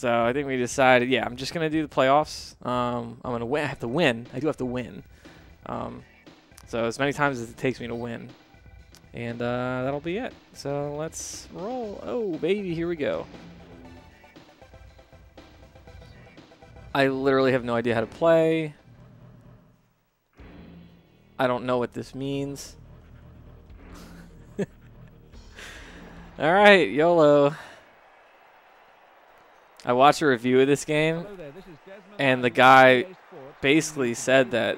So I think we decided, yeah, I'm just gonna do the playoffs. Um, I'm gonna win. I have to win. I do have to win. Um, so as many times as it takes me to win, and uh, that'll be it. So let's roll. Oh baby, here we go. I literally have no idea how to play. I don't know what this means. All right, YOLO. I watched a review of this game, and the guy basically said that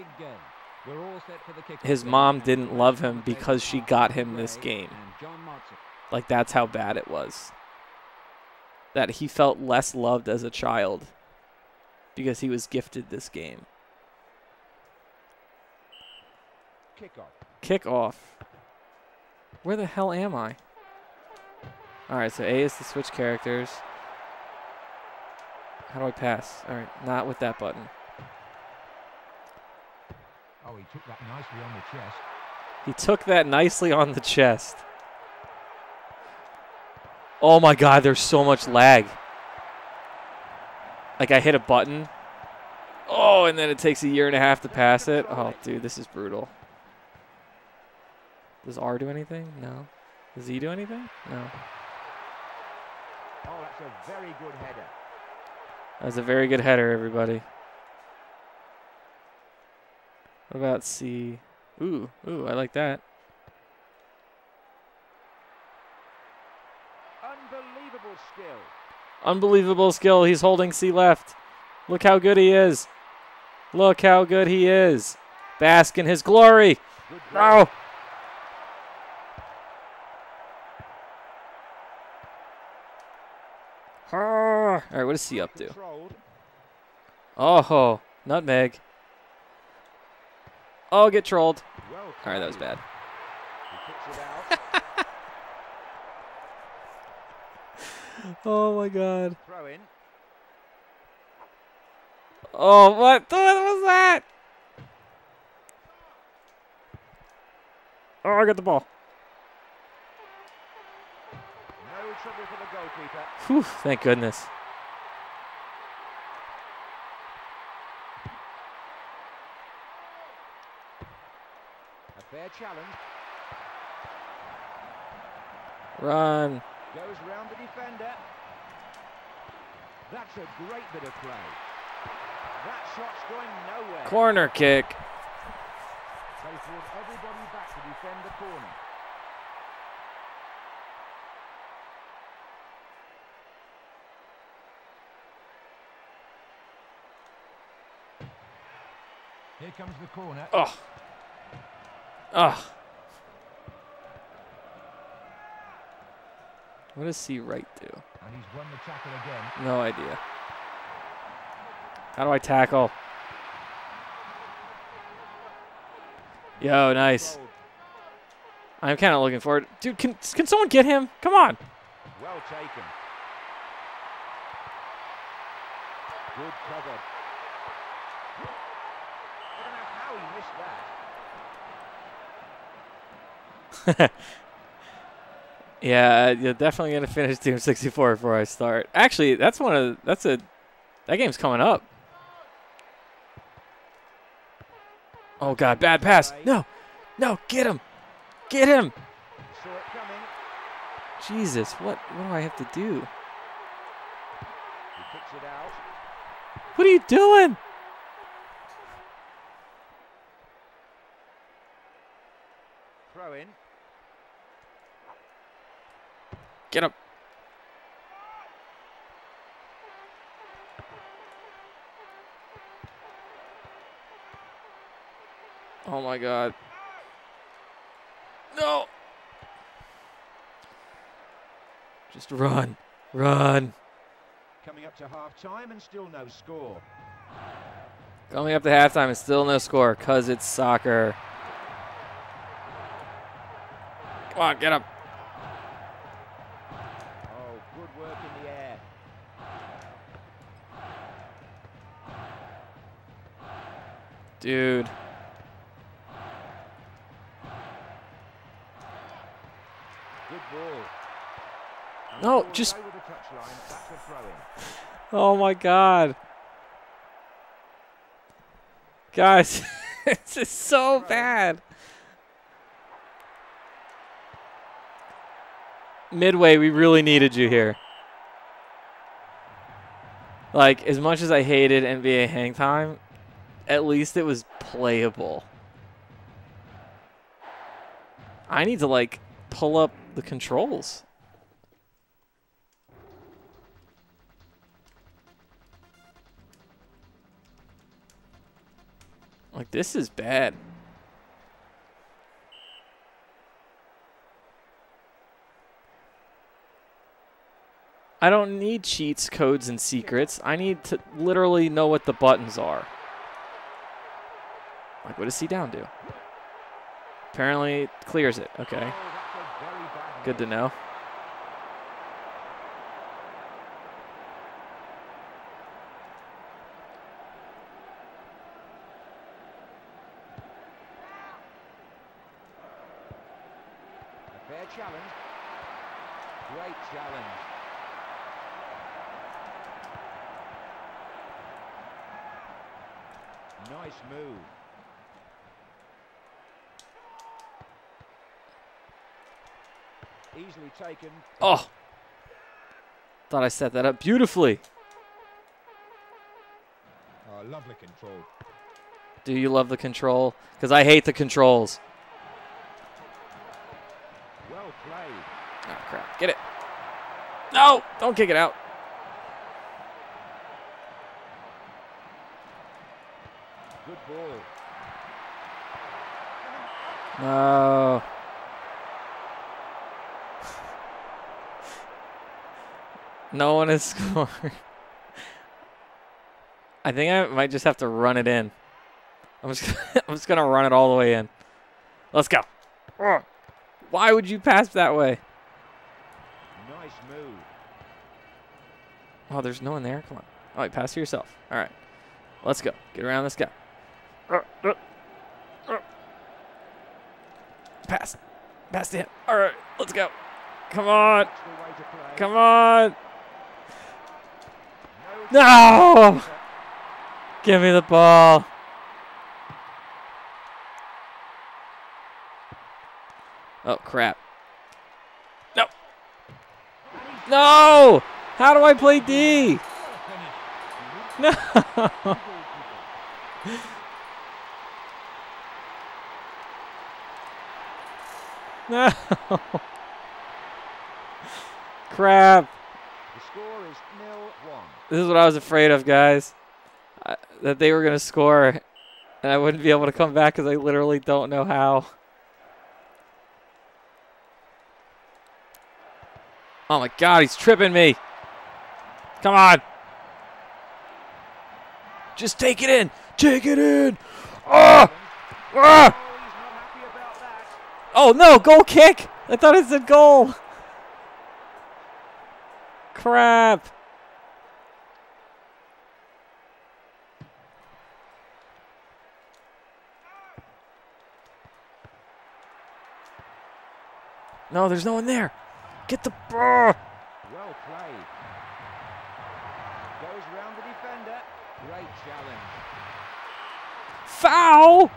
his mom didn't love him because she got him this game. Like, that's how bad it was. That he felt less loved as a child because he was gifted this game. Kick off. Where the hell am I? Alright, so A is to switch characters. How do I pass? Alright, not with that button. Oh, he took that nicely on the chest. He took that nicely on the chest. Oh my god, there's so much lag. Like I hit a button. Oh, and then it takes a year and a half to pass it. Oh, dude, this is brutal. Does R do anything? No. Does E do anything? No. Oh, that's a very good header. That was a very good header, everybody. What about C? Ooh, ooh, I like that. Unbelievable skill. Unbelievable skill. He's holding C left. Look how good he is. Look how good he is. Bask in his glory. Good No. work. All right, what does C up to? Oh, nutmeg. Oh, get trolled. All right, that was bad. He kicks it out. Oh my god. Oh, what? What was that? Oh, I got the ball. No trouble for the goalkeeper. Whew, thank goodness. Challenge. Run. Goes round the defender. That's a great bit of play. That shot's going nowhere. Corner kick. They brought everybody back to defend the corner. Here comes the corner. Oh. Oh. What does C right do? And he's won the tackle again. No idea. How do I tackle? Yo, nice. I'm kind of looking forward. Dude, can can someone get him? Come on. Well taken. Good cover. I don't know how he missed that. Yeah, you're definitely gonna finish Team 64 before I start. Actually, that's one of that's a that game's coming up. Oh God, bad pass. No, no, get him, get him. Jesus, what what do I have to do? What are you doing? Throw in. Get him. Oh my God. No. Just run, run. Coming up to half time and still no score. Coming up to halftime and still no score because it's soccer. Come on, get up. Oh, good work in the air. Dude. Good ball. And No, pulled just- away with a touchline. touchline. That's a throw in. Oh my god. Guys, this is so bad. Midway, we really needed you here. Like, as much as I hated NBA hang time, at least it was playable. I need to, like, pull up the controls. Like, this is bad. I don't need cheats, codes, and secrets. I need to literally know what the buttons are. Like, what does C down do? Apparently, clears it. Okay. Good to know. Nice move. Easily taken. Oh! Thought I set that up beautifully. Oh, lovely control. Do you love the control? Because I hate the controls. Well played. Oh, crap. Get it. No! Don't kick it out. Good ball. No. No one has scored. I think I might just have to run it in. I'm just gonna, I'm just gonna run it all the way in. Let's go. Why would you pass that way? Nice move. Oh, there's no one there. Come on. All right, pass to yourself. All right, let's go. Get around this guy. Pass. Pass to him. All right, let's go. Come on. That's the way to play. Come on. No. Give me the ball. Oh, crap. No. No. How do I play D? No. No. Crap. The score is nil one. This is what I was afraid of, guys. I, that they were going to score and I wouldn't be able to come back because I literally don't know how. Oh my god, he's tripping me. Come on. Just take it in. Take it in. Oh, that. Oh no, goal kick. I thought it said goal. Crap. No, there's no one there. Get the ball. Well played. Goes round the defender. Great challenge. Foul.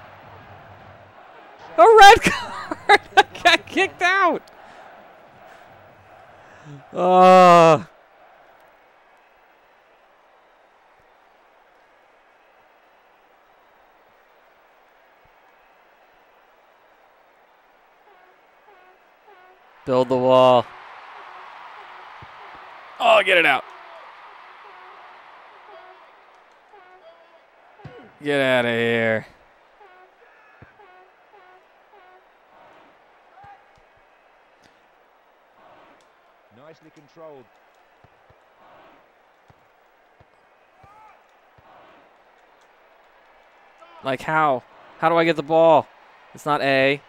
A red card. I got kicked out. Uh, build the wall. Oh, get it out. Get out of here. Nicely controlled. Like how? How do I get the ball? It's not A.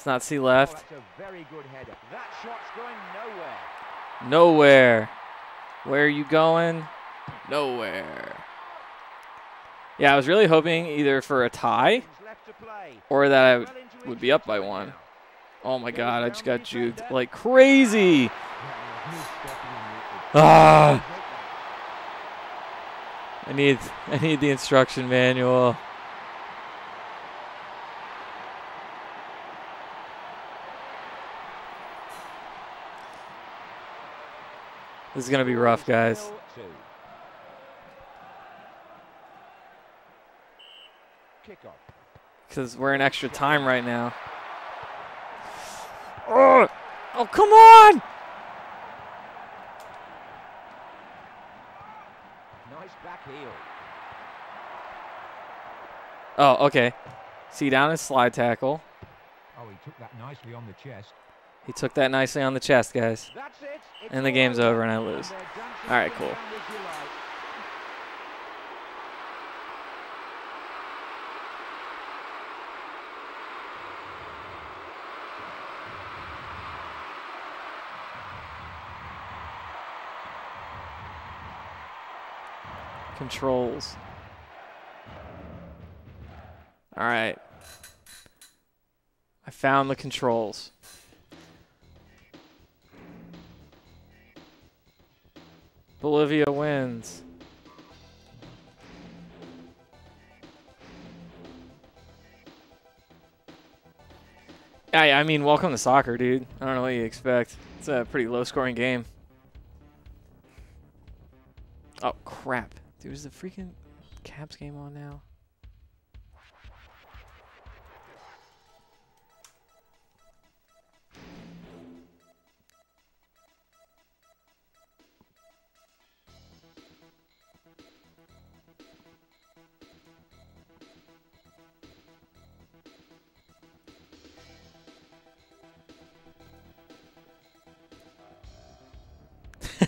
It's not Oh, left. that's a very good header. That shot's going nowhere. Nowhere. Where are you going? Nowhere. Yeah, I was really hoping either for a tie Seconds left to play. or that I would be up by one. Oh my god, I just got juked like crazy. Ah! I need I need the instruction manual. This is gonna be rough, guys. Because we're in extra time right now. Oh, oh come on! Nice back heel. Oh, okay. C down his slide tackle. Oh, he took that nicely on the chest. He took that nicely on the chest, guys. That's it. It's And the game's over and I lose. All right, cool. around as you like. Controls. All right. I found the controls. Bolivia wins. Yeah, I mean, welcome to soccer, dude. I don't know what you expect. It's a pretty low-scoring game. Oh crap, dude! Is the freaking Caps game on now?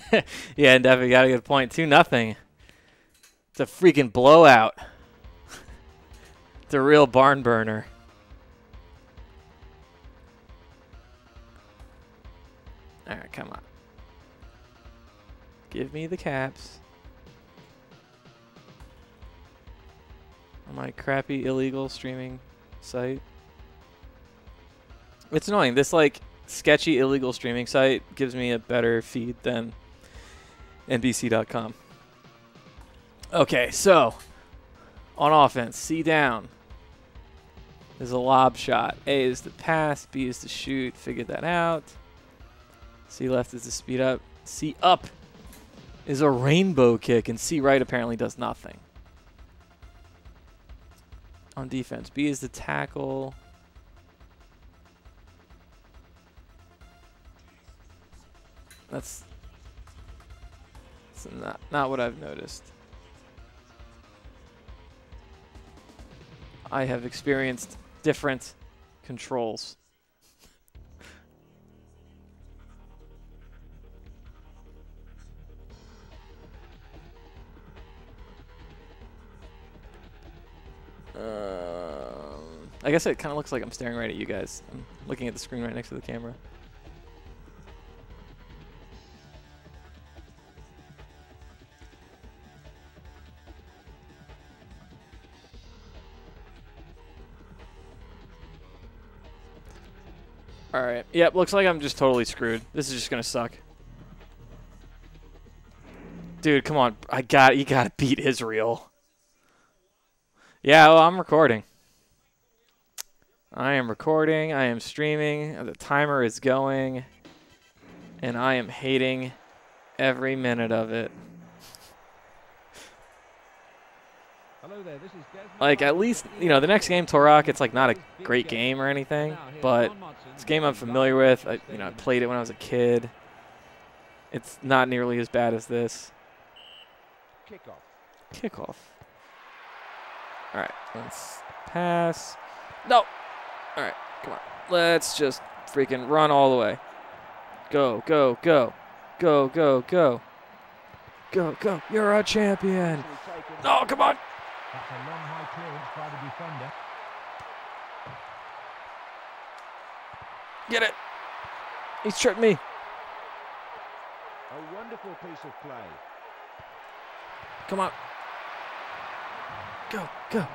yeah, and definitely got a good point. Two nothing. It's a freaking blowout. it's a real barn burner. All right, come on. Give me the caps. My crappy illegal streaming site. It's annoying. This like sketchy illegal streaming site gives me a better feed than NBC.com. Okay, so on offense, C down is a lob shot. A is the pass. B is the shoot. Figured that out. C left is the speed up. C up is a rainbow kick, and C right apparently does nothing. On defense, B is the tackle. That's that's not not what I've noticed. I have experienced different controls. Um, I guess it kind of looks like I'm staring right at you guys. I'm looking at the screen right next to the camera. All right. Yep. Looks like I'm just totally screwed. This is just gonna suck. Dude, come on. I got. You gotta beat Israel. Yeah. Well, I'm recording. I am recording. I am streaming. The timer is going, and I am hating every minute of it. Hello there, this is Desmond Like at least you know the next game, Turok. It's like not a great game. or anything, but it's a game I'm familiar with. I, you know, I played it when I was a kid. It's not nearly as bad as this. Kick off. Kickoff. All right, let's pass. No. All right, come on. Let's just freaking run all the way. Go, go, go, go, go, go, go, go. You're a champion. No, come on. That's a long high clearance by the defender. Get it. He's tripped me. A wonderful piece of play. Come on. Go, go.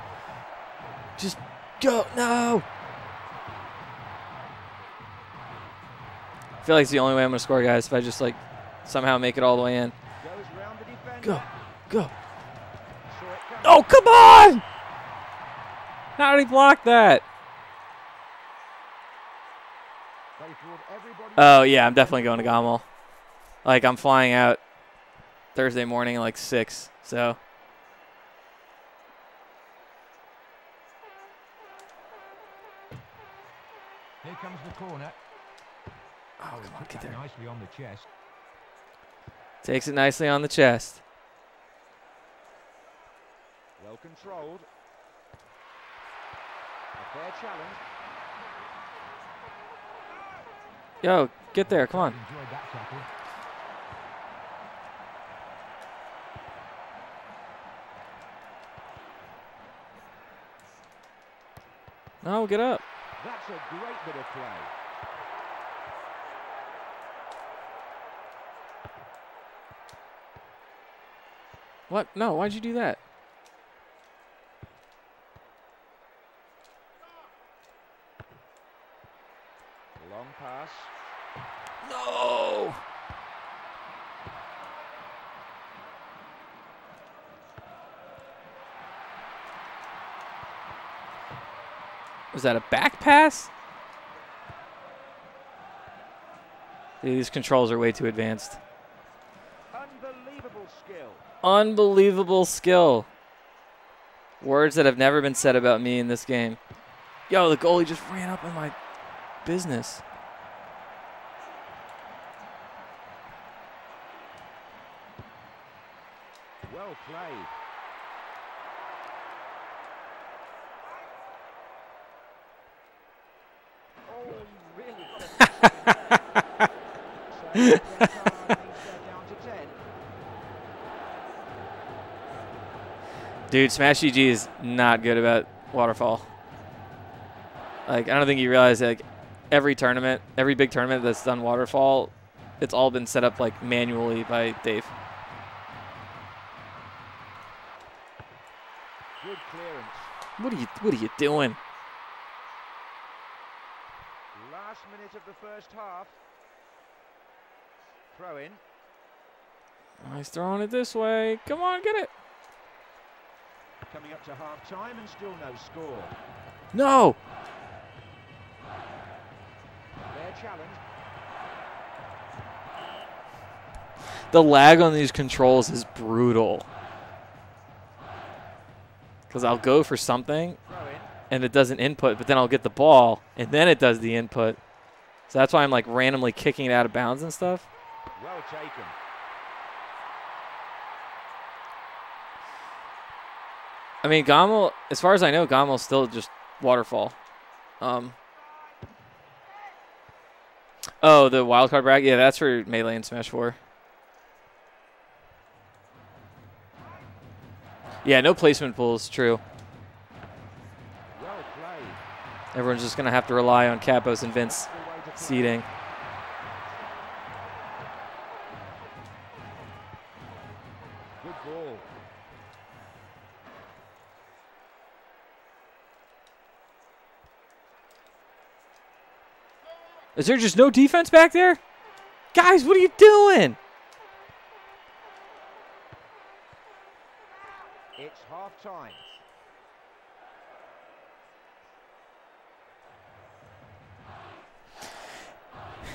Just go. No. I feel like it's the only way I'm going to score, guys, if I just, like, somehow make it all the way in. Goes round the defender. Go, go. Saw it coming. Oh, come on! How did he block that? They brought everybody Oh, yeah, I'm definitely going to Gommel. Like, I'm flying out Thursday morning at like 6, so. Here comes the corner. Oh, come on, get there. Nicely on the chest. Takes it nicely on the chest. Well controlled. A fair challenge. Yo, get there, come on. No, get up. That's a great bit of play. What? No, why'd you do that? Long pass. No! Was that a back pass? Dude, these controls are way too advanced. Unbelievable skill. Unbelievable skill. Words that have never been said about me in this game. Yo, the goalie just ran up in my business. Well played. Oh, he really got it. so, their time means they're down to 10. Dude, Smash GG is not good about waterfall. Like, I don't think you realize like every tournament, every big tournament that's done waterfall, it's all been set up like manually by Dave. Good clearance. What are you what are you doing? Last minute of the first half. Throw in. Oh, he's throwing it this way. Come on, get it. Coming up to half time and still no score. No. Their challenge. The lag on these controls is brutal. Cuz I'll go for something and it doesn't input, but then I'll get the ball and then it does the input. So that's why I'm like randomly kicking it out of bounds and stuff. Well taken. I mean, Gommel, as far as I know, Gommel's still just waterfall. Um. Oh, the wildcard bracket? Yeah, that's for Melee and Smash 4. Yeah, no placement pools, true. Everyone's just going to have to rely on Capos and Vince seeding. Is there just no defense back there? Guys, what are you doing? It's half time.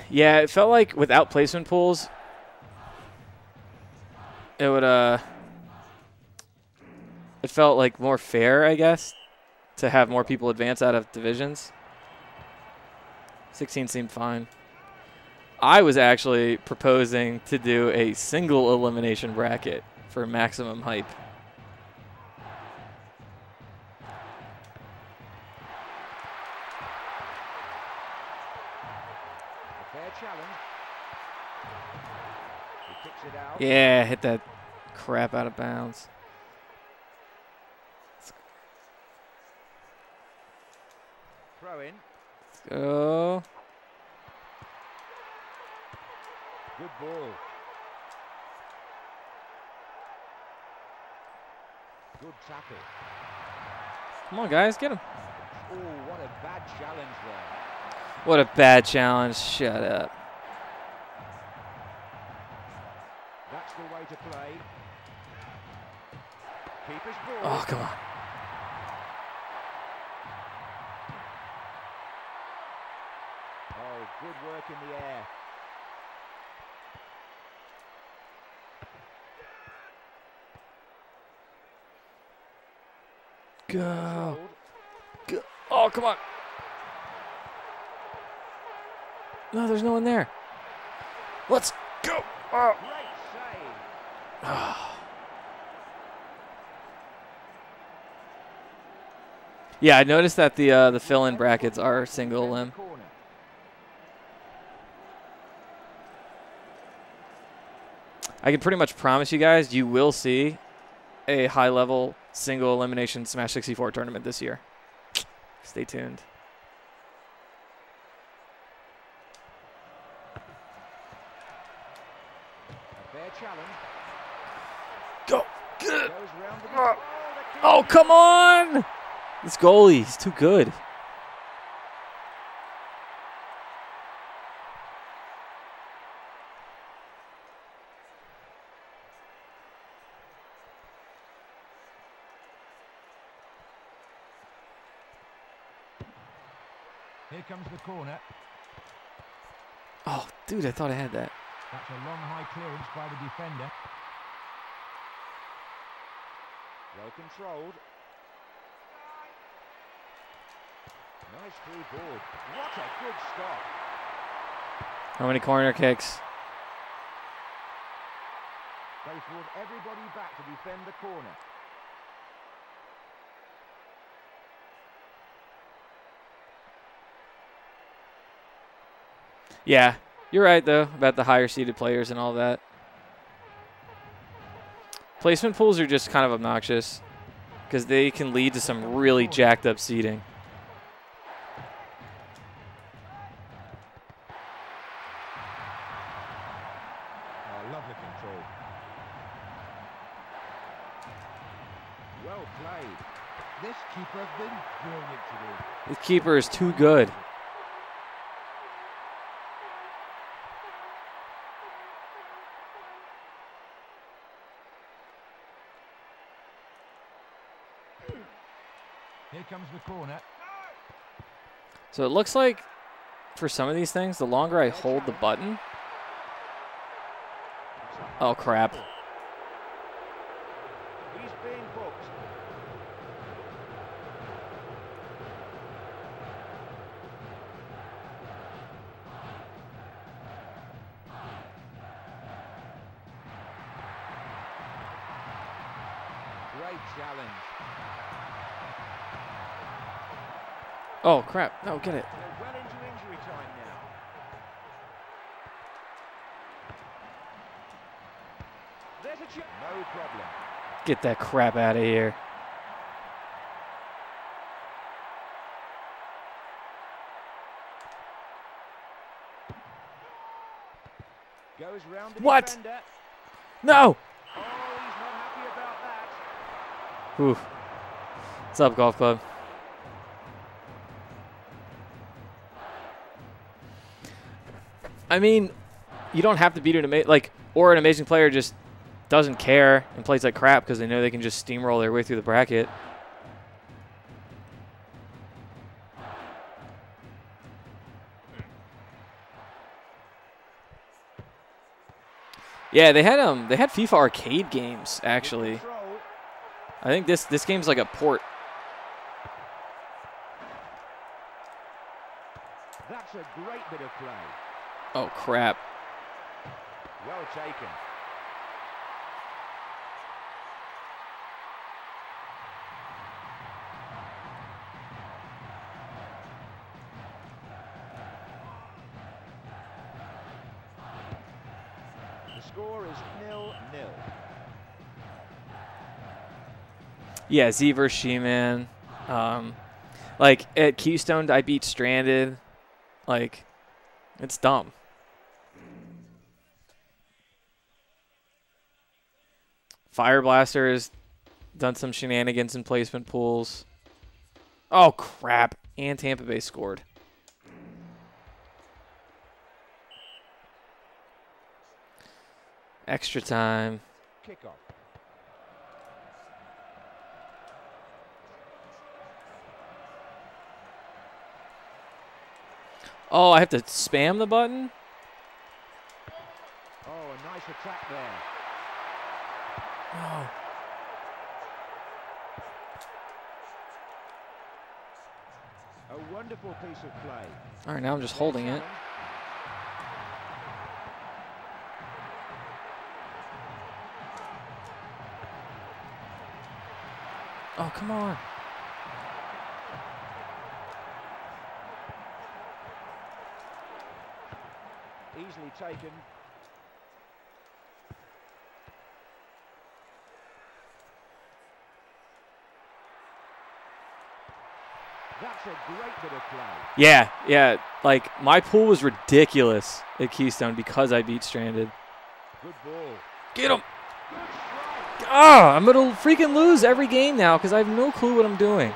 Yeah, it felt like without placement pools, it would uh, it felt like more fair, I guess, to have more people advance out of divisions. 16 seemed fine. I was actually proposing to do a single elimination bracket for maximum hype. A fair challenge. He kicks it out. Yeah, hit that crap out of bounds. Throw in. Go. Good ball. Good tackle. Come on, guys, get him. Oh, what a bad challenge there. What a bad challenge. Shut up. Keeper's ball. Oh, come on. Good work in the air. Go. Controlled. Oh, come on. No, there's no one there. Let's go. Oh. Great. Yeah, I noticed that the uh, the fill-in brackets are single elim. corner. I can pretty much promise you guys, you will see a high-level single elimination Smash 64 tournament this year. Stay tuned. A fair challenge. Go. Good. Goes round the Oh. come on! This goalie, he's too good. Here comes the corner. Oh, dude, I thought I had that. That's a long high clearance by the defender. Well controlled. Nice through board. What a good stop. How many corner kicks? They brought everybody back to defend the corner. Yeah, you're right though about the higher seeded players and all that. Placement pools are just kind of obnoxious because they can lead to some really jacked up seating. Ah, lovely control. Well played. This keeper has been brilliant today. The keeper is too good. Here comes the corner. So it looks like for some of these things, the longer I hold the button, oh crap. Oh crap. No, get it. Well. No. Get that crap out of here. What? defender. No. Oh, he's not happy about that. Whew. What's up, golf club? I mean, you don't have to beat an amazing like, or an amazing player just doesn't care and plays like crap because they know they can just steamroll their way through the bracket. Yeah, they had um they had FIFA arcade games actually. I think this this game's like a port. That's a great bit of play. Oh crap. Well taken. The score is nil nil. Yeah, Z versus She-Man. Um, like at Keystone, I beat Stranded. Like, it's dumb. Fire Blaster has done some shenanigans in placement pools. Oh crap! And Tampa Bay scored. Extra time. kickoff. Oh, I have to spam the button? Oh, a nice attack there. Oh. A wonderful piece of play. All right, now I'm just holding it. Oh, come on. Easily taken. That's a great bit of play. Yeah, yeah. Like, my pool was ridiculous at Keystone because I beat Stranded. Get him. Ah, I'm to freaking lose every game now because I have no clue what I'm doing.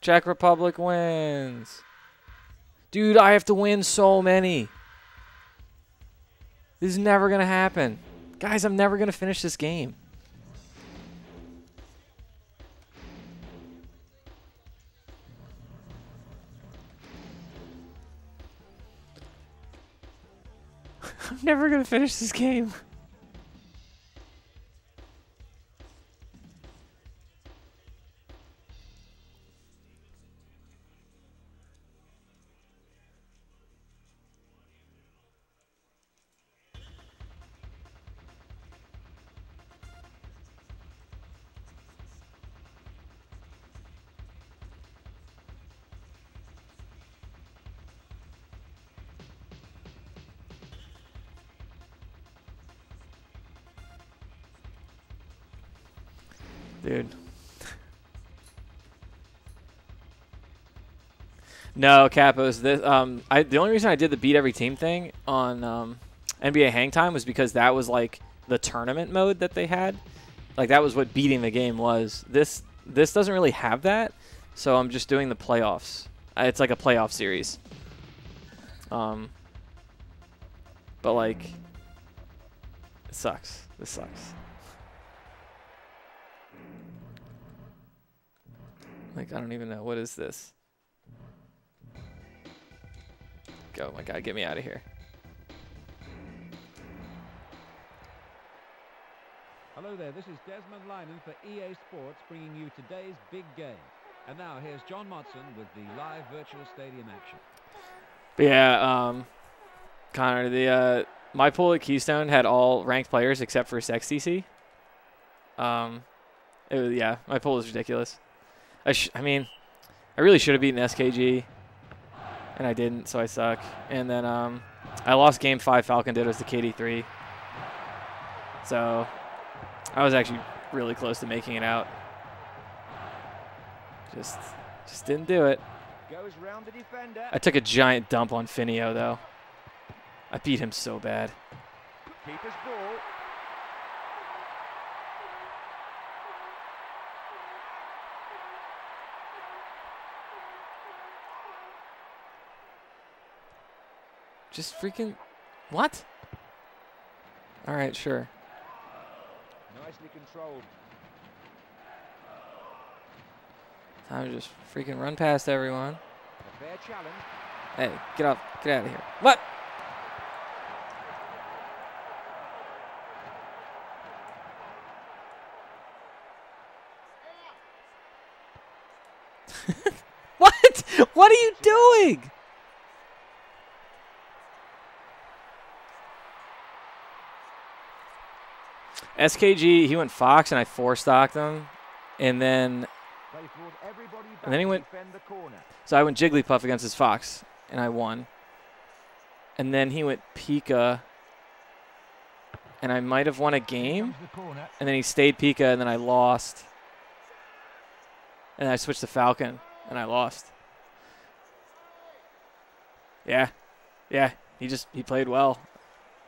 Czech Republic wins. Dude, I have to win so many. This is never going to happen. Guys, I'm never going to finish this game. I'm never going to finish this game. Dude. No, Capos. This um, I the only reason I did the beat every team thing on um, NBA Hang Time was because that was like the tournament mode that they had. Like that was what beating the game was. This this doesn't really have that, so I'm just doing the playoffs. Uh, It's like a playoff series. Um, but like, it sucks. This sucks. Like I don't even know what is this. Go, my God, get me out of here. Hello there, this is Desmond Lynam for EA Sports bringing you today's big game. And now here's John Motson with the live virtual stadium action. But yeah, um, Connor, the uh, my pool at Keystone had all ranked players except for SexDC. Um, it was, yeah, my pool was ridiculous. I, sh- I mean, I really should have beaten SKG, and I didn't, so I suck. And then um, I lost Game Five. Falcon did it was the KD3. So I was actually really close to making it out. Just, just didn't do it. Goes round the defender. I took a giant dump on Finio though. I beat him so bad. Just freaking what? All right, sure. Nicely controlled. Time to just freaking run past everyone. A fair challenge. Hey, get off, get out of here. What? what? What are you doing? SKG, he went Fox and I four stocked him. And then And then he went-. So I went Jigglypuff against his Fox, and I won. And then he went Pika, and I might have won a game. And then he stayed Pika, and then I lost. And I switched to Falcon, and I lost. Yeah, yeah. He just he played well.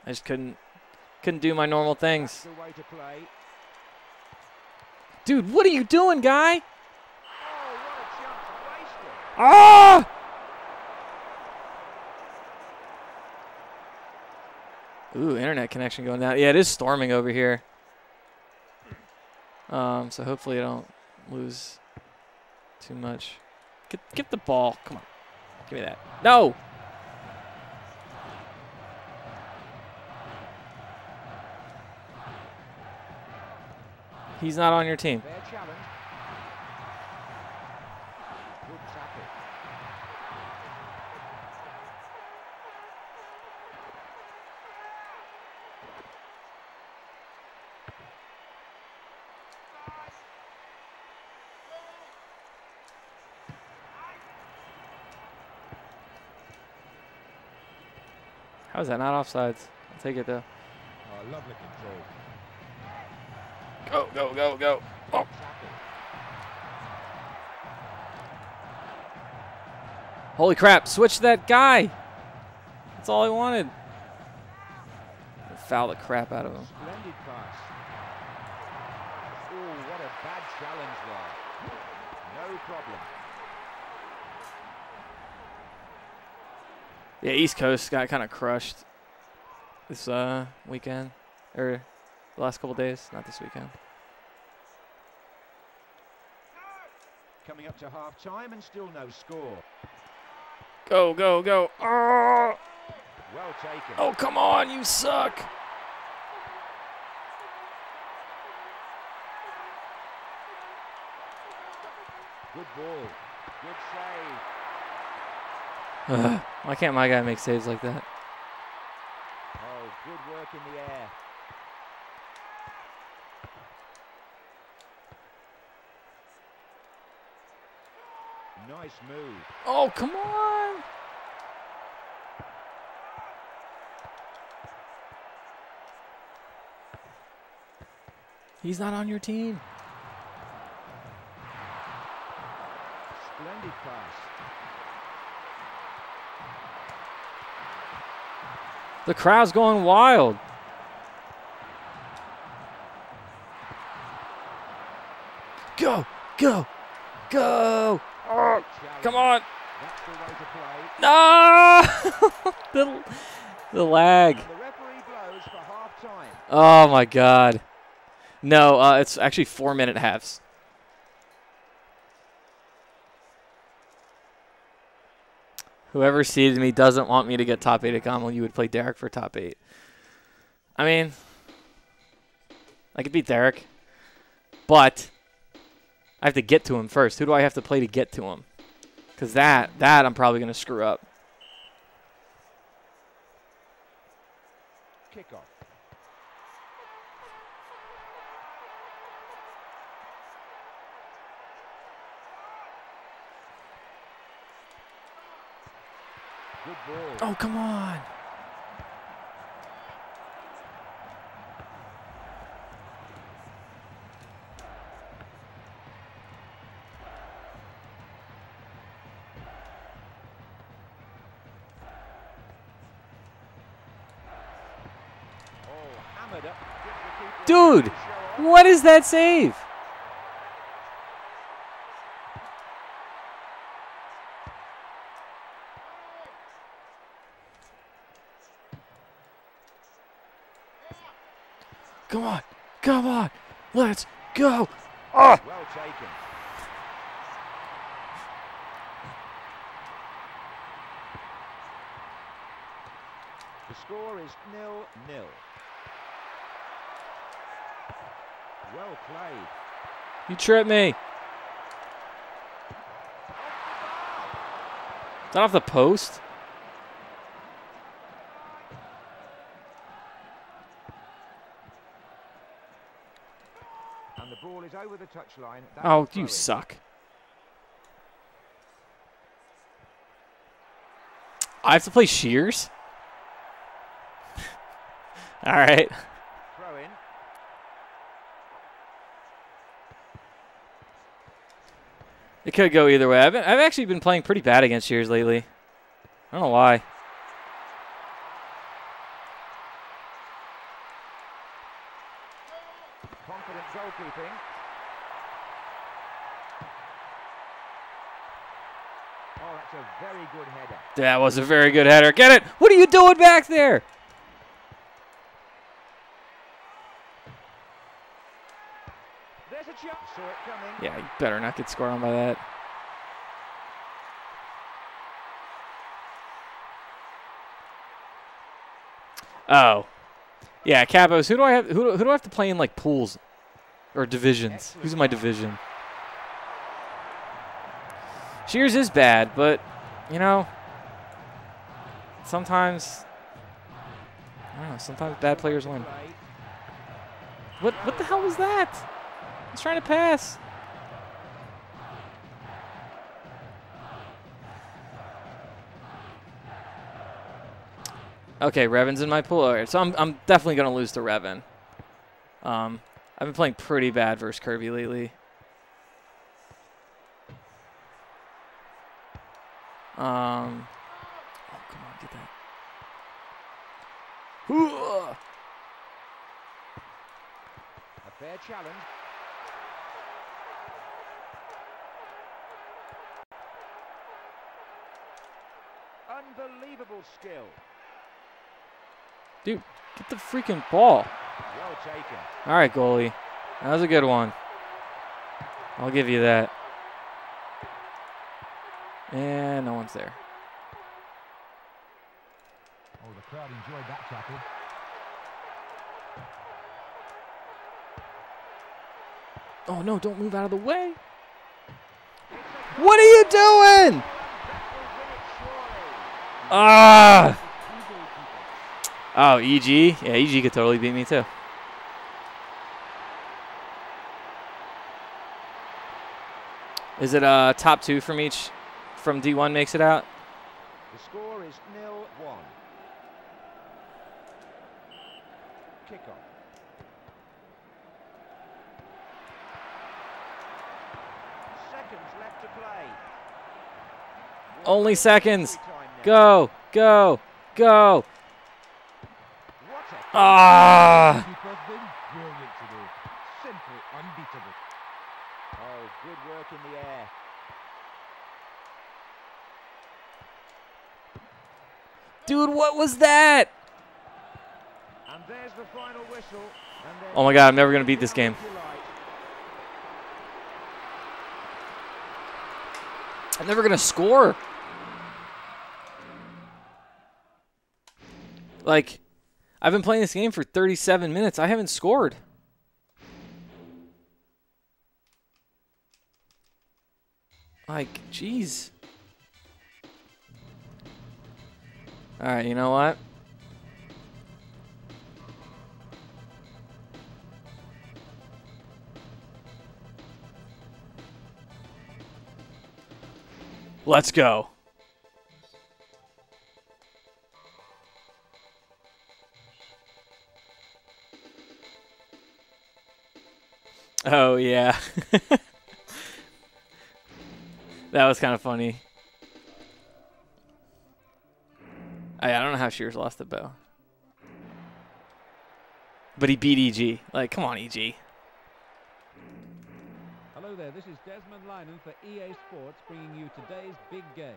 I just couldn't couldn't do my normal things. Dude, what are you doing, guy? Ah! Ooh, internet connection going down. Yeah, it is storming over here. Um, so hopefully I don't lose too much. Get, get the ball. Come on. Give me that. No! He's not on your team. Fair challenge. Good tackle. How is that not offsides? I'll take it though. Oh, lovely control. Go, go, go, go. Oh. Holy crap, switch that guy. That's all I wanted. Foul the crap out of him. Splendid pass. Oh, what a bad challenge there. No problem. Yeah, East Coast got kind of crushed this uh, weekend, or the last couple days, not this weekend. Coming up to half time and still no score. Go, go, go. Oh, Well taken. oh come on, you suck. Good ball. Good save. Why can't my guy make saves like that? Oh, good work in the air. Nice move. Oh, come on. He's not on your team. Splendid pass. The crowd's going wild. Go, go, go. Come on. That's the way to play. No! the, the lag. The referee blows for half time. Oh my god. No, uh, it's actually four minute halves. Whoever seeded me doesn't want me to get top eight at Gommel. You would play Derek for top eight. I mean, I could beat Derek, but I have to get to him first. Who do I have to play to get to him? Because that, that I'm probably going to screw up. Kickoff. Good ball. Oh, come on. Oh, hammered up. Gives the keeper a Dude, chance to show off. What is that save? Come on. Come on. Let's go. Oh. Well taken. The score is nil nil. Well played. You tripped me. Is that off the post? And the ball is over the touchline. Oh, you suck. I have to play Shears? All right. Throw in. It could go either way. I've, been, I've actually been playing pretty bad against Shears lately. I don't know why. Confident goalkeeping. Oh, that's a very good header. That was a very good header. Get it. What are you doing back there? coming. Yeah, you better not get scored on by that. Oh, yeah, Cabos. Who do I have? Who do, who do I have to play in like pools or divisions? Who's in my division? Shears is bad, but you know, sometimes I don't know. Sometimes bad players win. What what the hell was that? I was trying to pass. Okay, Revan's in my pool. All right, so I'm I'm definitely gonna lose to Revan. Um, I've been playing pretty bad versus Kirby lately. Um, oh come on, get that. A fair challenge. Unbelievable skill. Dude, get the freaking ball. Well taken. All right, goalie. That was a good one. I'll give you that. And no one's there. Oh, the crowd enjoyed that tackle. Oh no, don't move out of the way. What are you doing? Ah! Oh, EG? Yeah, EG could totally beat me too. Is it uh top two from each from D1 makes it out? The score is nil one. Kick off. Seconds left to play. Only seconds. Every time now. Go, go, go. Ah! keeper's been brilliant today. Simply unbeatable. Oh, good work in the air. Dude, what was that? And there's the final whistle. And then Oh my god, I'm never going to beat this game. I'm never going to score. Like, I've been playing this game for 37 minutes. I haven't scored. Like, jeez. All right, you know what? Let's go. Oh yeah. that was kind of funny. I, I don't know how Shears lost the bow. But he beat EG. Like, come on, E EG. Hello there, this is Desmond Lynam for EA Sports bringing you today's big game.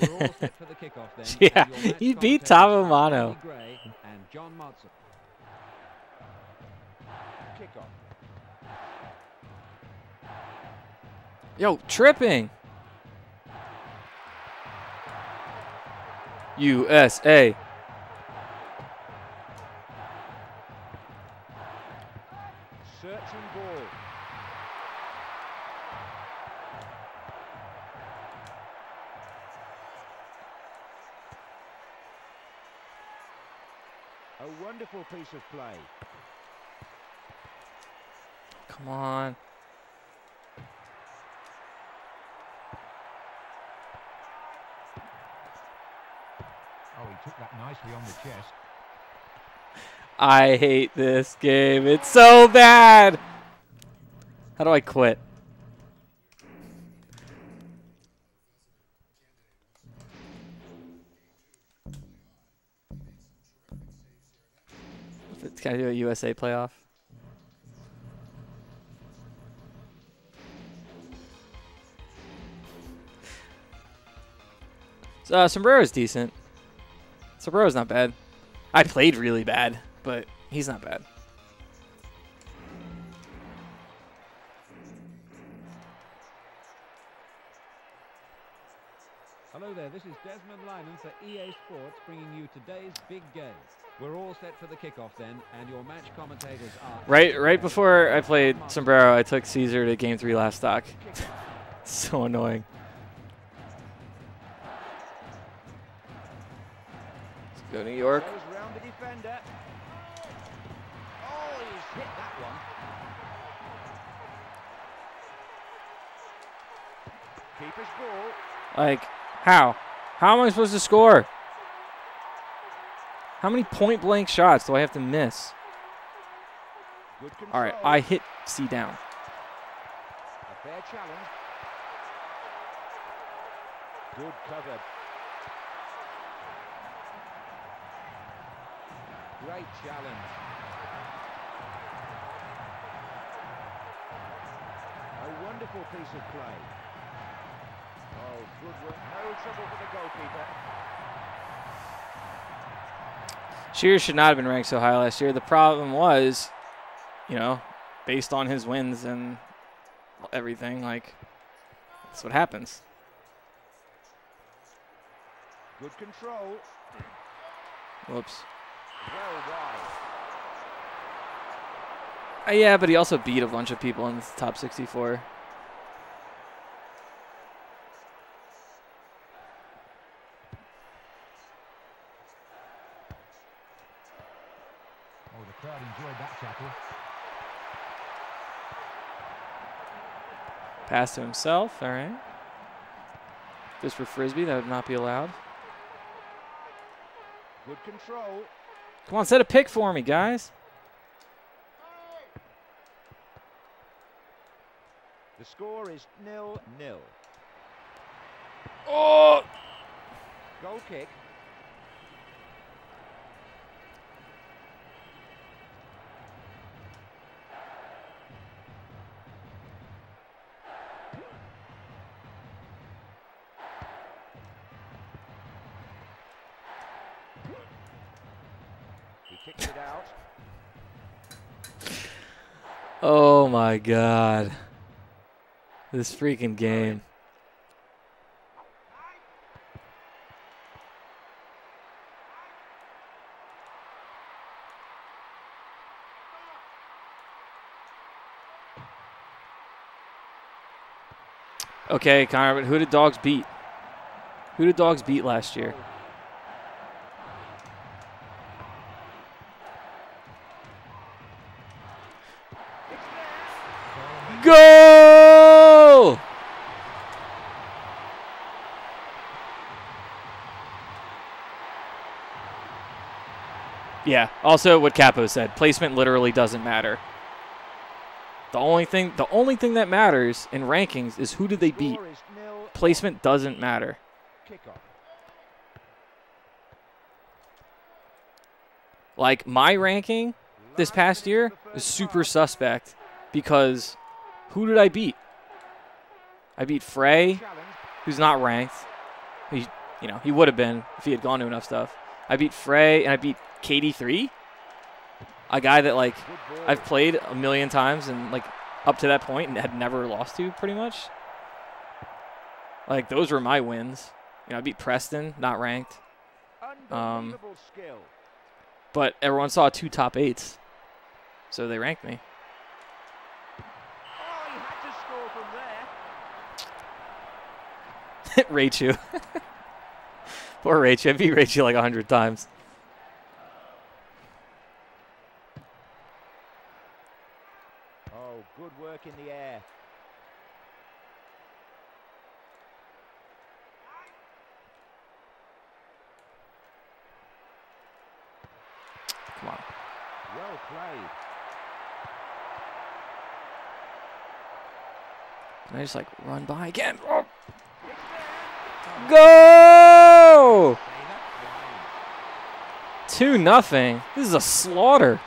We're all set for the kickoff then. Yeah, and your match he beat Tavamano. Andy Gray and John Motson. Kick Yo, tripping. USA. Searching ball. A wonderful piece of play. Come on. Took that nicely on the chest. I hate this game. It's so bad. How do I quit? Can I do a USA playoff? Uh, Sombrero's decent. Sabro's not bad. I played really bad, but he's not bad. Hello there, this is Desmond Lynam for EA Sports bringing you today's big game. We're all set for the kickoff then, and your match commentators are... Right, right before I played Sombrero, I took Caesar to Game 3 last stock. so annoying. Go New York. Goes round the defender. Oh, he's hit that one. Keeper's ball. Like, how? How am I supposed to score? How many point blank shots do I have to miss? All right, I hit C down. A fair challenge. Good covered. Great challenge. A wonderful piece of play. Oh, good work. No trouble for the goalkeeper. Shears should not have been ranked so high last year. The problem was, you know, based on his wins and everything, like, that's what happens. Good control. Whoops. Uh, yeah, but he also beat a bunch of people in the top 64. Oh, the crowd enjoyed that tackle. Pass to himself. All right. This for frisbee, that would not be allowed. Good control. Come on, set a pick for me, guys. The score is nil nil. Oh! Goal kick. My god. This freaking game. Okay, Connor, but who did dogs beat? Who did dogs beat last year? Yeah. Also, what Capo said: placement literally doesn't matter. The only thing, the only thing that matters in rankings is who did they beat. Score is nil. Placement doesn't matter. Like my ranking this past year is super suspect because who did I beat? I beat Frey, who's not ranked. He, you know, he would have been if he had gone to enough stuff. I beat Frey and I beat KD3, a guy that like I've played a million times and like up to that point and had never lost to pretty much. Like those were my wins. You know, I beat Preston, not ranked, um, but everyone saw two top eights, so they ranked me. Oh, he had to score from there. Raichu. Poor Raichu. I beat Raichu like a hundred times. Oh, good work in the air. Come on. Well played. Can I just like run by again? Oh. Go! Two nothing. This is a slaughter.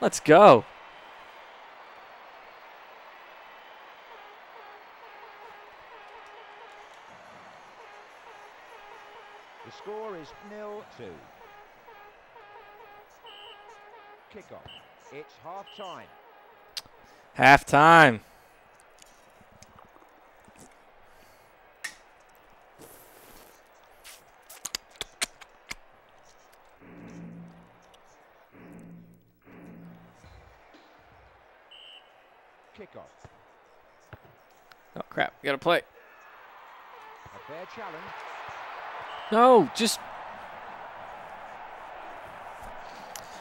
Let's go. The score is nil two. Kickoff. It's half time. Half time. kickoff. Oh crap! You gotta play. A fair challenge. No, just.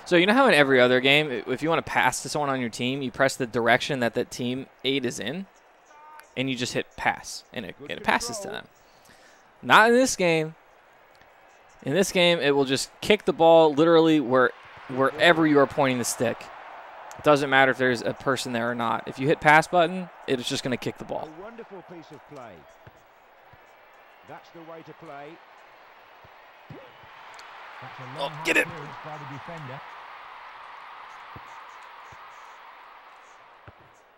So you know how in every other game, if you want to pass to someone on your team, you press the direction that that team aid is in, and you just hit pass, and it, and it passes to them. Not in this game. In this game, it will just kick the ball literally where wherever you are pointing the stick. It doesn't matter if there's a person there or not. If you hit pass button, it's just going to kick the ball. A wonderful piece of play. That's the way to play. That's a Oh, get it. by the defender.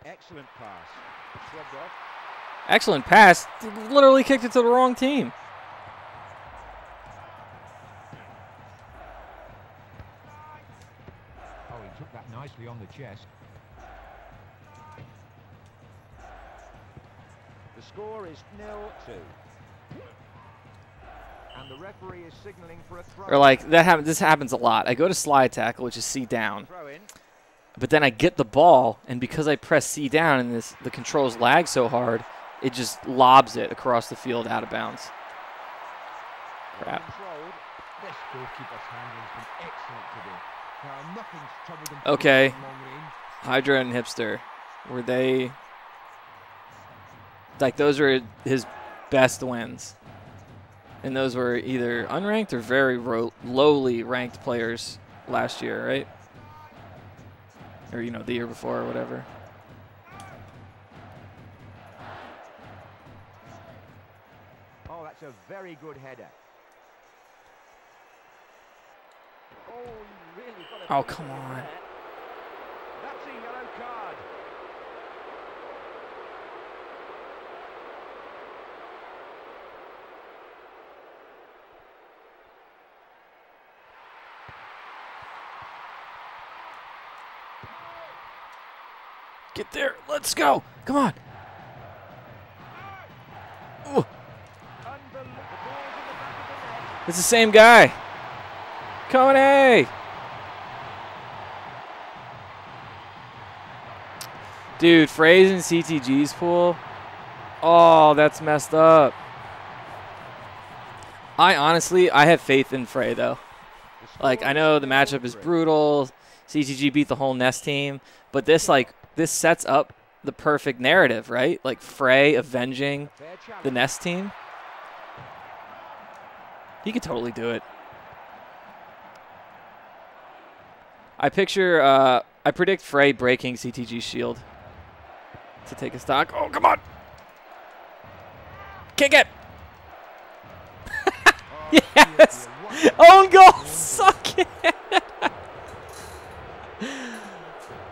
Excellent pass. Off. Excellent pass. Literally kicked it to the wrong team. Oh, he took that nicely on the chest. The score is nil two. And the referee is signalling for a throw. Or like that happens. This happens a lot. I go to slide tackle, which is C down, but then I get the ball, and because I press C down and this the controls lag so hard, it just lobs it across the field out of bounds. Crap. Controlled. This goalkeeper's handling's been excellent today. Now, nothing's troubled him Okay. from long range. Hydra and Hipster, were they like those were his best wins? And those were either unranked or very ro- lowly ranked players last year, right? Or you know the year before or whatever. Oh, that's a very good header. Oh, he really got Oh, come on. That's a yellow card. Get there. Let's go. Come on. Ooh, Unbelievable. The ball's in the back of the net. it's the same guy. Kone. Dude, Frey's in CTG's pool. Oh, that's messed up. I honestly, I have faith in Frey though. Like I know the matchup is brutal. CTG beat the whole Nest team, but this like this sets up the perfect narrative, right? Like Frey avenging the. Nest team. He could totally do it. I picture, uh, I predict Frey breaking CTG's shield to take a stock. Oh, come on! Kick it! Oh, yes! Own goal! Suck it!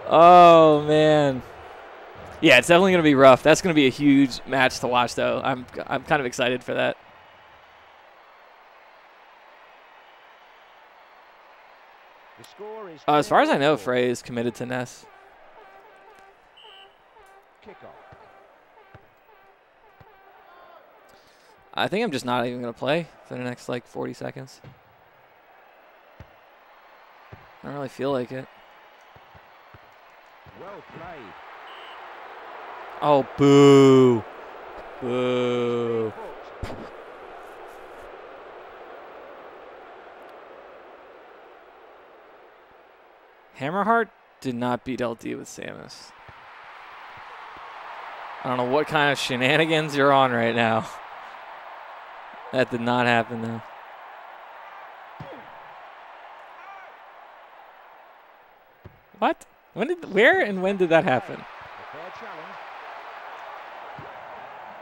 oh, man. Yeah, it's definitely going to be rough. That's going to be a huge match to watch, though. I'm, I'm kind of excited for that. The score is Uh, as far as I know. Frey is committed to Ness. Kickoff. I think I'm just not even going to play for the next like 40 seconds. I don't really feel like it. Well played. Oh, boo. Boo. Hammerheart did not beat LD with Samus. I don't know what kind of shenanigans you're on right now. That did not happen though. What? When did where and when did that happen? A fair challenge.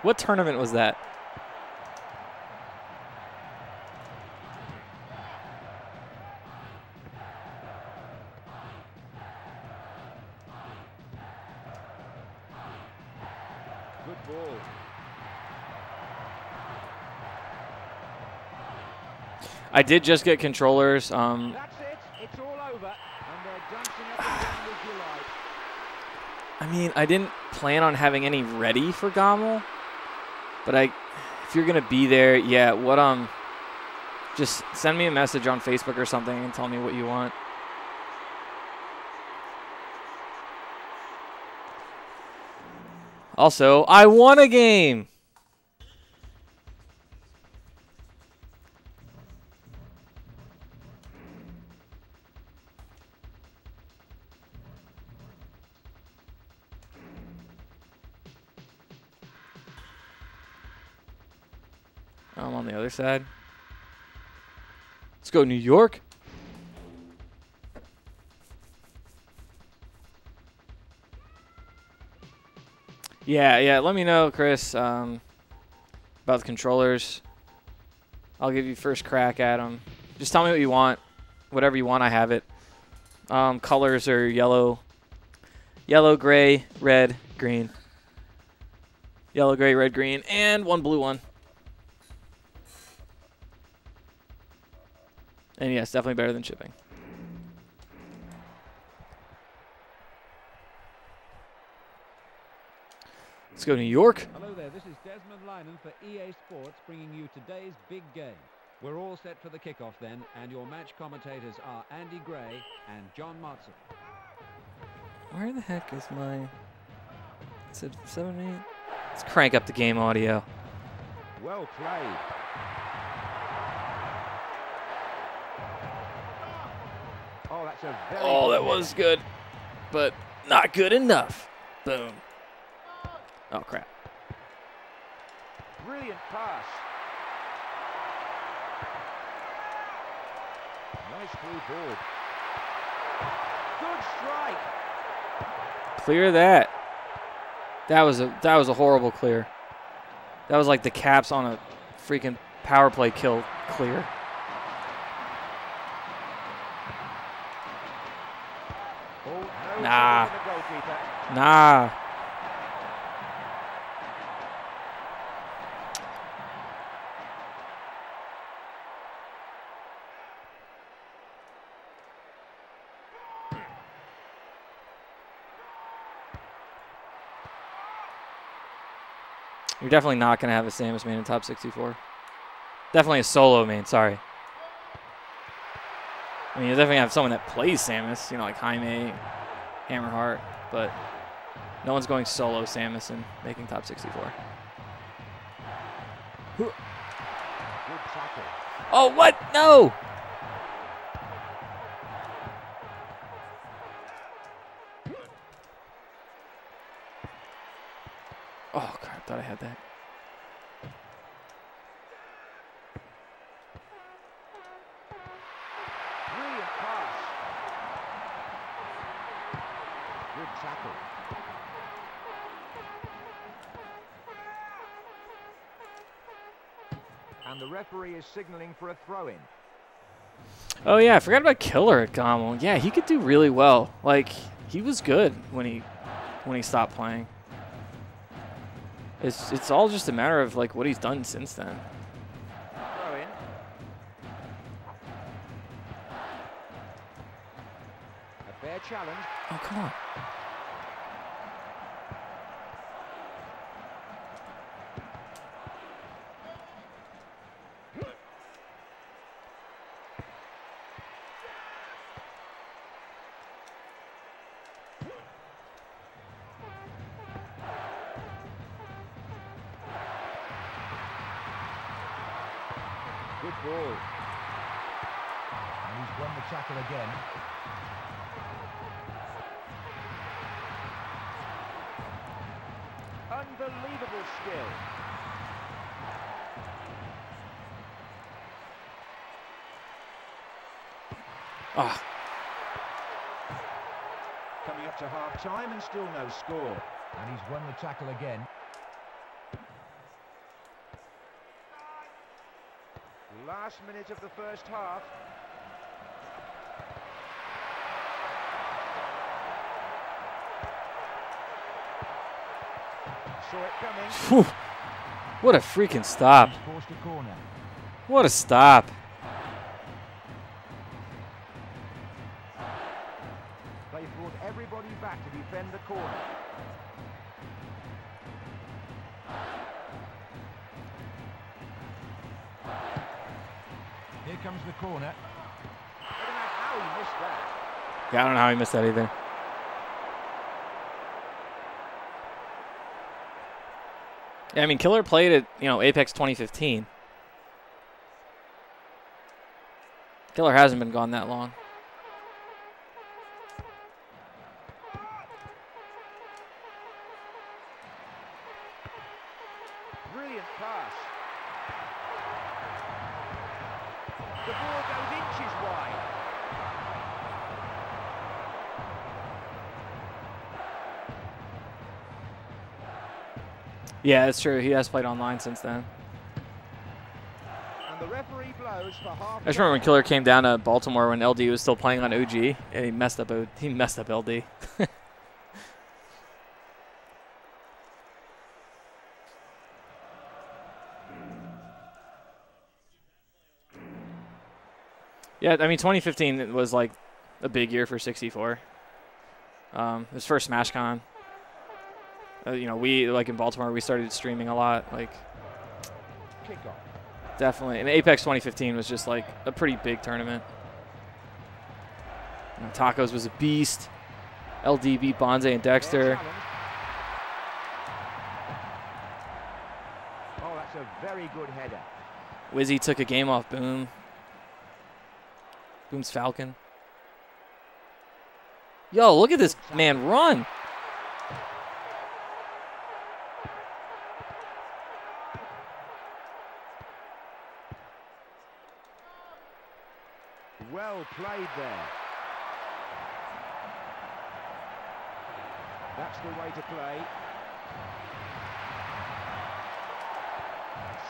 What tournament was that? I did just get controllers. Um, That's it. It's all over. And they're dancing up and down with delight. I mean, I didn't plan on having any ready for Gommel, but I, if you're gonna be there, yeah. What um, just send me a message on Facebook or something and tell me what you want. Also, I won a game. Other side. Let's go, New York. Yeah, yeah. Let me know, Chris, um, about the controllers. I'll give you first crack at them. Just tell me what you want. Whatever you want, I have it. Um, colors are yellow, yellow, gray, red, green. Yellow, gray, red, green, and one blue one. And yes, definitely better than shipping. Let's go to New York. Hello there, this is Desmond Lynam for EA Sports bringing you today's big game. We're all set for the kickoff then, and your match commentators are Andy Gray and John Motson. Where the heck is my... Is it 7, 8? Let's crank up the game audio. Well played. Oh, that's a very Oh, that was good. But not good enough. Boom. Oh, crap. Brilliant pass. Nice through ball. Good strike. Clear that. That was a that was a horrible clear. That was like the caps on a freaking power play kill clear. Oh, no Nah. Nah. You're definitely not going to have a Samus main in top 64. Definitely a solo main, sorry. I mean, you definitely have someone that plays Samus, you know, like Jaime, Hammerheart, but no one's going solo Samus and making top 64. Oh, what? No! Oh, crap. Thought I had that. Referee is signalling for a throw-in. Oh, yeah. I forgot about Killer at Gommel. Yeah, he could do really well. Like, he was good when he when he stopped playing. It's, it's all just a matter of, like, what he's done since then. Throw-in. A fair challenge. Oh, come on. To half time and still no score. And he's won the tackle again. Last minute of the first half. Saw it coming. What a freaking stop. He's forced a corner. What a stop. Missed that either. Yeah, I mean, Killer played at you know Apex 2015. Killer hasn't been gone that long. Yeah, that's true. He has played online since then. And the referee blows for half. I just remember when Killer came down to Baltimore when LD was still playing on OG, and he messed up. O- He messed up LD. yeah, I mean, 2015 was like a big year for 64. Um, it was first SmashCon. Uh, you know, we like in Baltimore, we started streaming a lot. Like, Definitely. And Apex 2015 was just like a pretty big tournament. You know, Tacos was a beast. LD beat Bonze and Dexter. Oh, that's a very good header. Wizzy took a game off Boom. Boom's Falcon. Yo, look at this man run. Well played there. That's the way to play.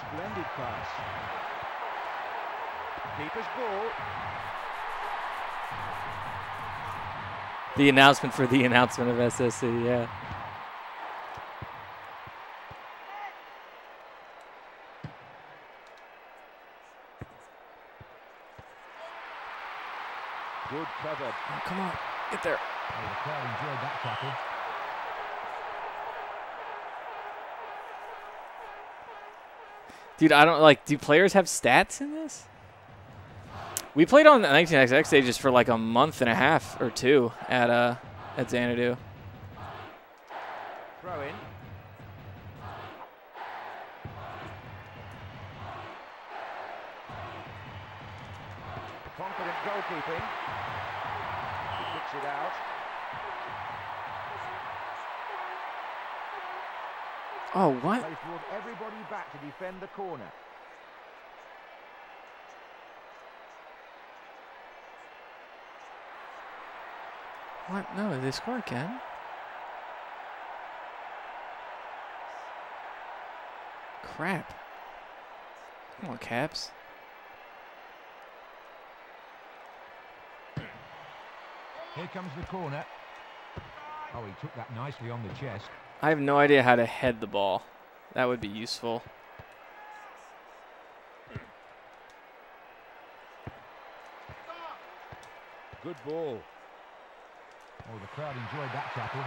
Splendid pass. Keeper's ball. The announcement for the announcement of SSC, yeah. Good cover. Oh, come on, get there. Well, the crowd enjoyed that tackle. Dude, I don't like. Do players have stats in this? We played on the 19XX stages for like a month and a half or two at uh at Xanadu. Defend the corner. What? No, they score again. Crap. Come on, Caps. Here comes the corner. Oh, he took that nicely on the chest. I have no idea how to head the ball. That would be useful. Good ball. Oh, the crowd enjoyed that tackle.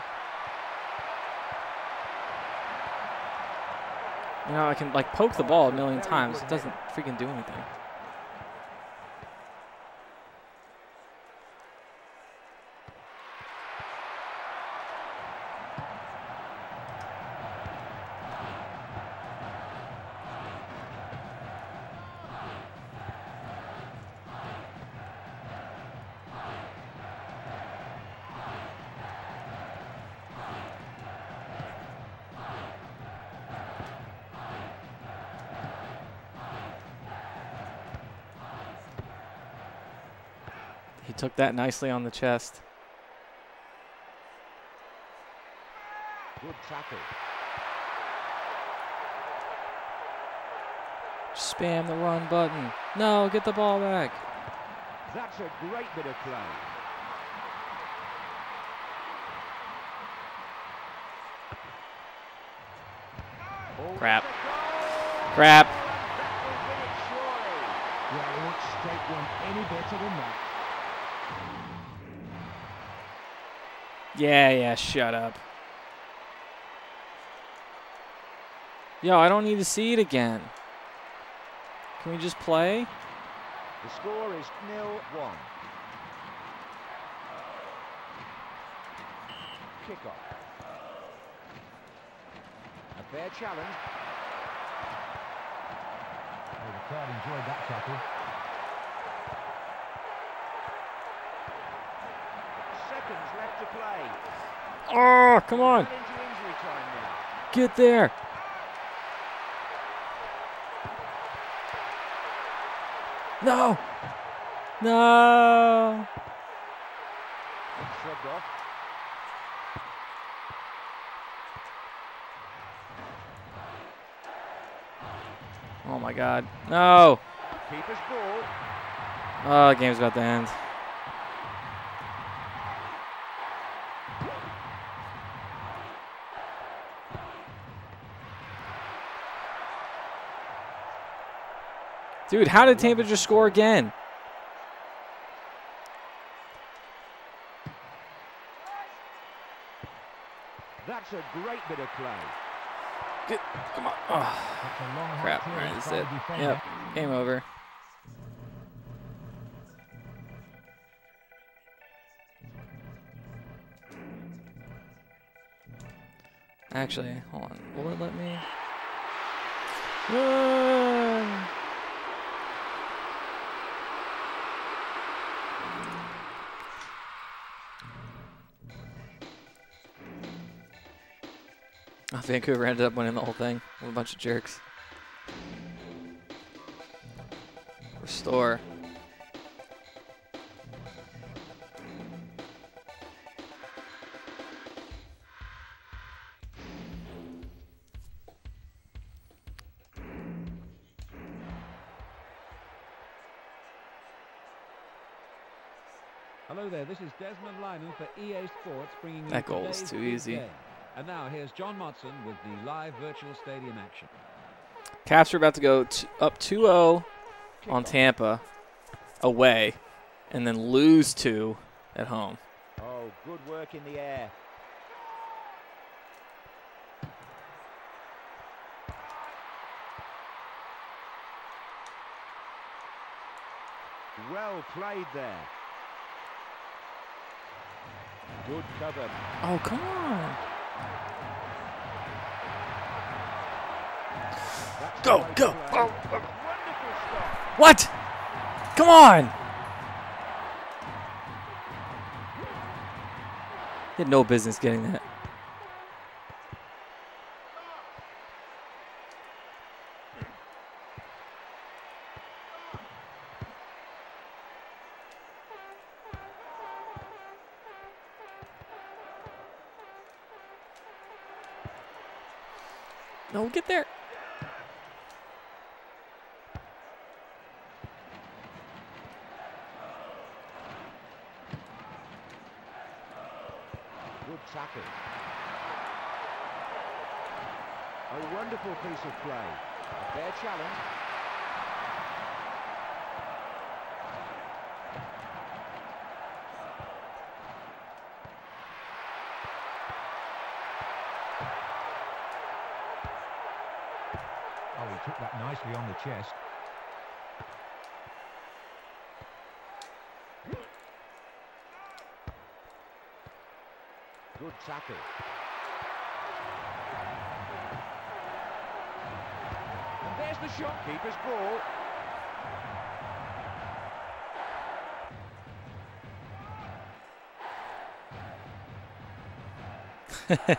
You know, I can like poke the ball a million times. It doesn't freaking do anything. Took that nicely on the chest. Good tackle. Spam the run button. No, get the ball back. That's a great bit of play. Oh, Crap. that's a goal! Crap. That Yeah, yeah, shut up. Yo, I don't need to see it again. Can we just play? The score is nil-one. Kick-off. A Fair challenge. Oh, the crowd enjoyed that tackle. Seconds left to play. Oh, come on. Well into injury time now. Get there. No. No. Shrugged off. Oh my god. No. Keeper's ball. Oh, the game's about to end. Dude, how did Tampa just score again? That's a great bit of play. Get, come on. Oh, That's a long crap. All right, that's by it. Yep. Game over. Actually, hold on. Will it let me? Ah. Vancouver ended up winning the whole thing with a bunch of jerks. Restore. Hello there, this is Desmond Lynam for EA Sports bringing you That goal was too easy. game. And now here's John Motson with the live virtual stadium action. Caps are about to go t- up 2-0 on Tampa away, and then lose two at home. Oh, good work in the air. Well played there. Good cover. Oh, come on. Go, go. What? Come on. He had no business getting that. No, get there. Good tackle. A wonderful piece of play. A fair challenge. Oh, he took that nicely on the chest. Good tackle. The shot. Keeper's ball.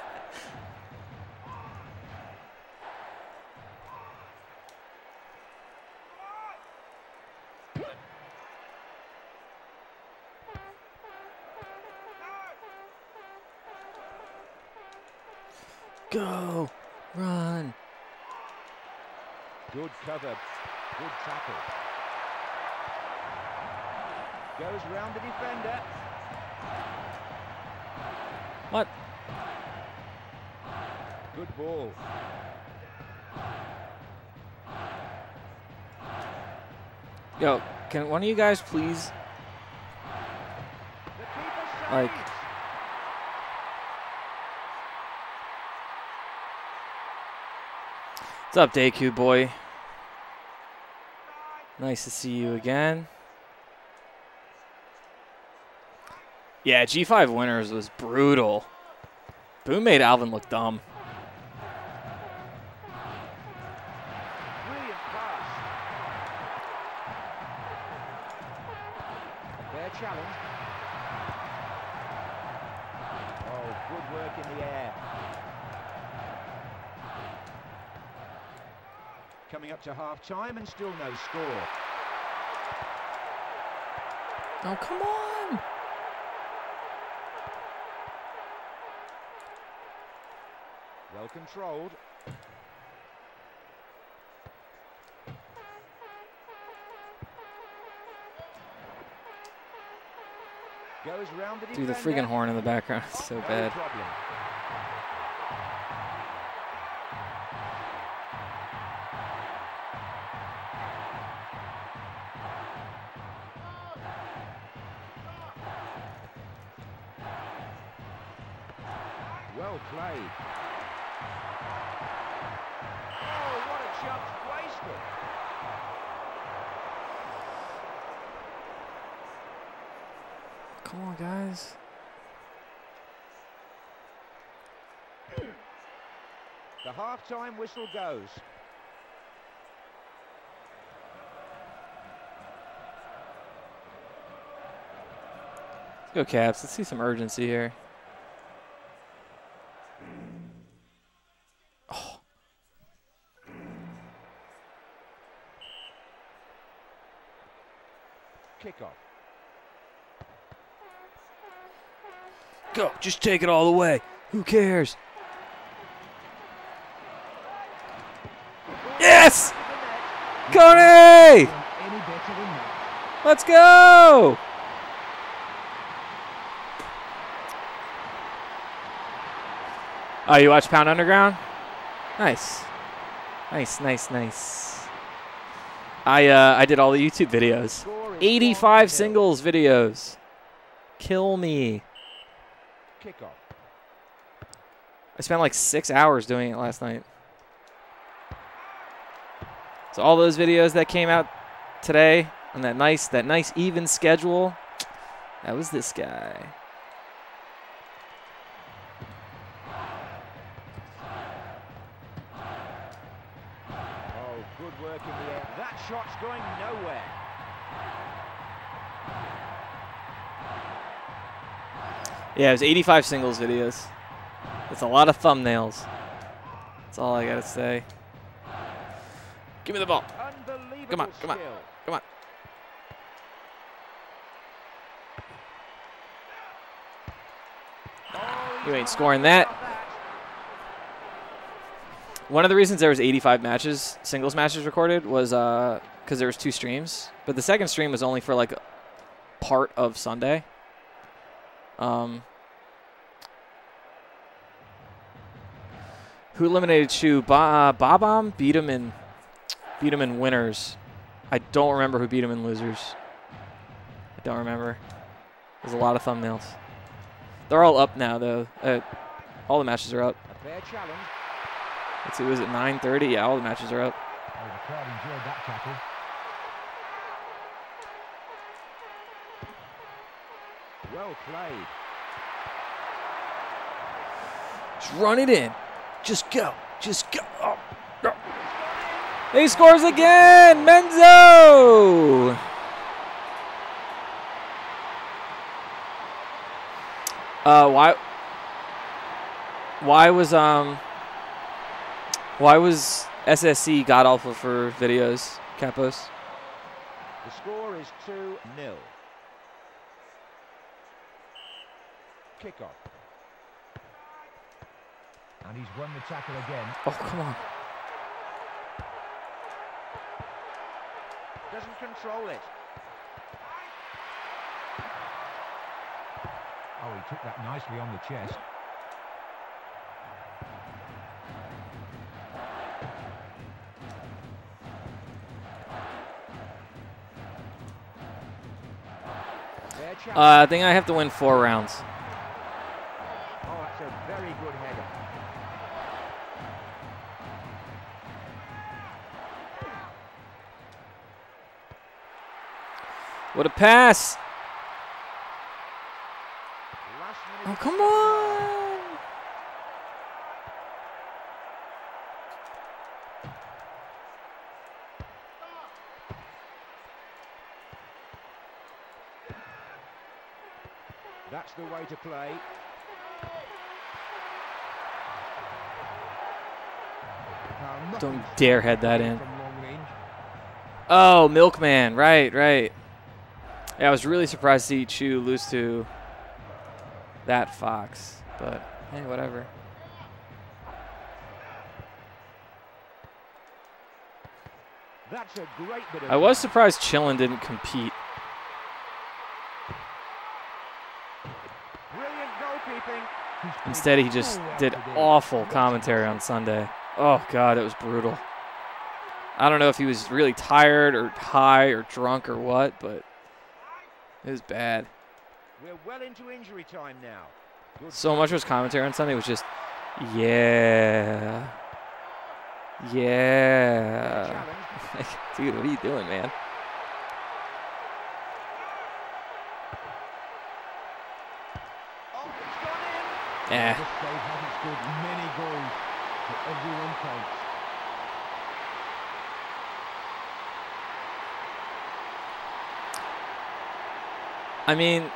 Go. Run. Good cover. Good tackle. Goes round the defender. What? Good ball. Yo, can one of you guys please? Like- What's up, Deku boy? Nice to see you again. Yeah, G5 winners was brutal. Boone made Alvin look dumb. Oh, to half time and still no score. Oh, come on! Well controlled. Goes round the Dude, the freaking horn in the background is so bad. Half-time whistle goes. Let's go, Caps. Let's see some urgency here. Kickoff. Go. Just take it all the way. Who cares? Yes! Coney! Any better than that. Let's go! Oh, you watch Pound Underground? Nice. Nice, nice, nice. I uh, I did all the YouTube videos. 85 singles videos. Kill me. I spent like six hours doing it last night. So all those videos that came out today on that nice that nice even schedule, that was this guy. Oh, good work in the air. That shot's going nowhere. Yeah, it was 85 singles videos. It's a lot of thumbnails. That's all I gotta say. Give me the ball. Come on, come on. Come on. Oh, You ain't scoring that. One of the reasons there was 85 matches, singles matches recorded, was because there was two streams. But the second stream was only for like part of Sunday. Um, who eliminated Chu? Ba- uh, Babam beat him in beat him in winners. I don't remember who beat him in losers. I don't remember. There's a lot of thumbnails. They're all up now though. Uh, all the matches are up. A fair challenge. Let's see, was it 9:30? Yeah, all the matches are up. Oh, the crowd enjoyed that tackle. Well played. Just run it in. Just go. Just go. Oh, go. He scores again. Menzo. Uh, why? Why was um? Why was SSC god awful for videos, Capos? The score is 2 0. Kickoff. And he's won the tackle again. Oh come on. Doesn't control it. Oh, he took that nicely on the chest. Uh, I think I have to win four rounds. What a pass! Oh come stop as well. on! That's the way to play. Don't dare head that in. from long range. Oh, Milkman. Right, right. Yeah, I was really surprised to see Chu lose to that Fox. But, hey, whatever. That's a great bit of I was surprised Chillin didn't compete. Brilliant goalkeeping. Instead, he just oh, did awful commentary on Sunday. Oh, God, it was brutal. I don't know if he was really tired or high or drunk or what, but it was bad. We're well into injury time now. Good So much of his commentary on Sunday was just, yeah, yeah. Like, dude, what are you doing, man? Oh, it's gone in. Eh. This side hasn't scored many goals, but everyone counts. I mean,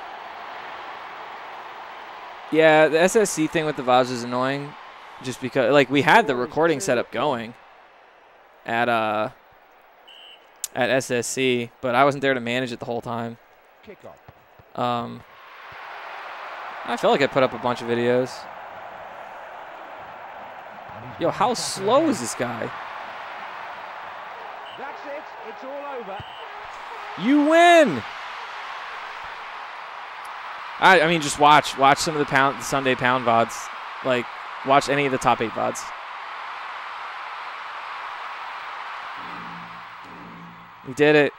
yeah, the SSC thing with the VODs is annoying, just because like we had the recording setup going at uh at SSC, but I wasn't there to manage it the whole time. Um, I felt like I put up a bunch of videos. Yo, how slow is this guy? That's it. It's all over. You win. I, I mean, just watch watch some of the pound the Sunday pound vods. Like, watch any of the top eight vods. We did it.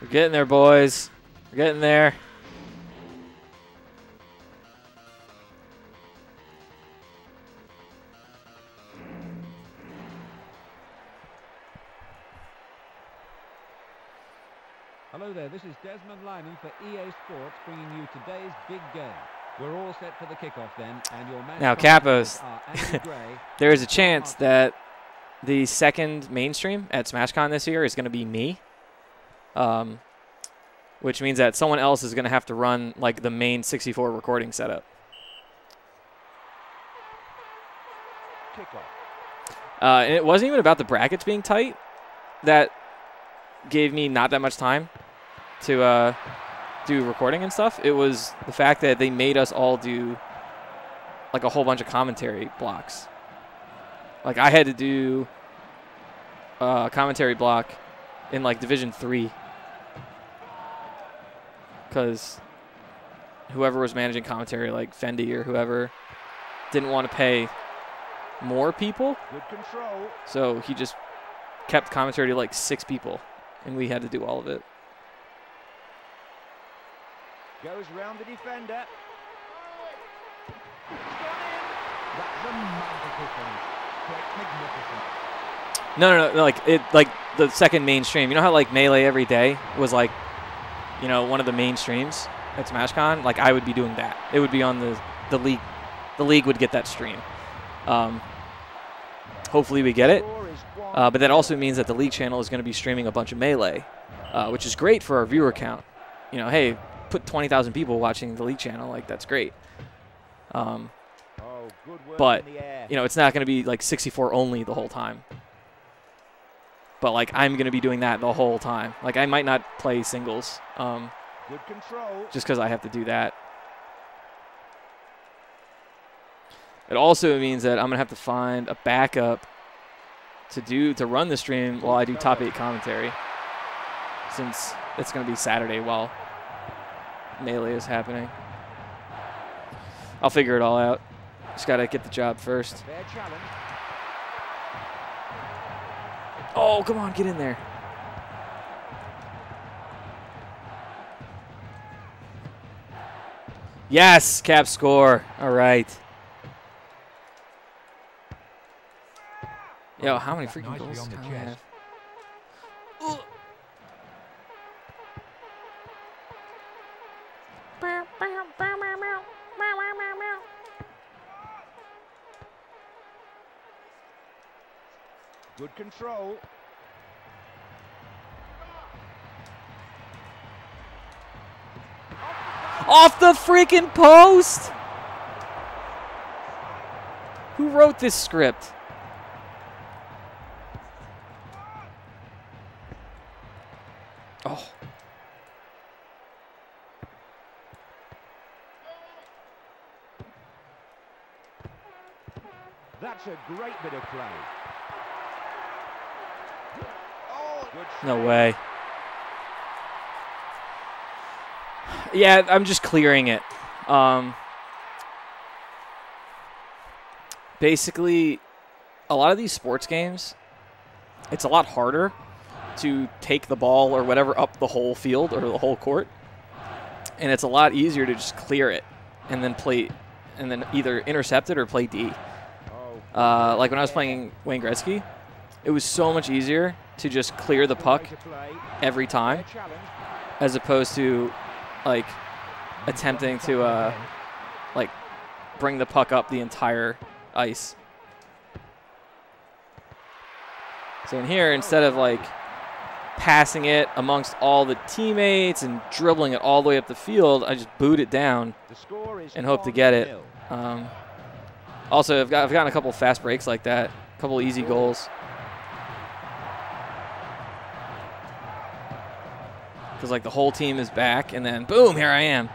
We're getting there, boys. We're getting there. For EA Sports bringing you today's big game. We're all set for the kickoff then, and your match Now, Capos, are Andy Gray There is a chance that the second mainstream at SmashCon this year is going to be me. Um, which means that someone else is going to have to run like the main 64 recording setup. Uh, and it wasn't even about the brackets being tight that gave me not that much time to uh, do recording and stuff. It was the fact that they made us all do like a whole bunch of commentary blocks. Like I had to do a commentary block in like Division Three because whoever was managing commentary, like Fendi or whoever, didn't want to pay more people. So he just kept commentary to like six people, and we had to do all of it. Goes round the defender. That's a magical finish. Quite magnificent. No, no, no, no, like it, like the second mainstream. You know how like melee every day was like, you know, one of the mainstreams at SmashCon. Like I would be doing that. It would be on the the league. The league would get that stream. Um, hopefully we get it. Score is one. Uh, but that also means that the league channel is going to be streaming a bunch of melee, uh, which is great for our viewer count. You know, hey, put 20,000 people watching the league channel, like that's great. Um, oh, but, in the air. you know, it's not going to be like 64 only the whole time. But like I'm going to be doing that the whole time. Like I might not play singles, um, Good control. just because I have to do that. It also means that I'm gonna have to find a backup to do to run the stream while I do top eight commentary, since it's gonna be Saturday while melee is happening. I'll figure it all out. Just gotta get the job first. Oh, come on, get in there. Yes, cap score. All right. Yo, how many freaking goals on does the Tyler chest. have? Good control. Off the freaking post! Who wrote this script? Oh. That's a great bit of play. Oh, good No way. Yeah, I'm just clearing it. Um, basically, a lot of these sports games, it's a lot harder to take the ball or whatever up the whole field or the whole court, and it's a lot easier to just clear it and then play, and then either intercept it or play D. Oh, Uh, like when I was playing Wayne Gretzky, it was so much easier to just clear the puck every time as opposed to like attempting to uh, like bring the puck up the entire ice. So in here, instead of like passing it amongst all the teammates and dribbling it all the way up the field, I just boot it down. And hope to get it. Um, also, I've, got, I've gotten a couple fast breaks like that, a couple easy goals. Because like the whole team is back, and then boom, here I am.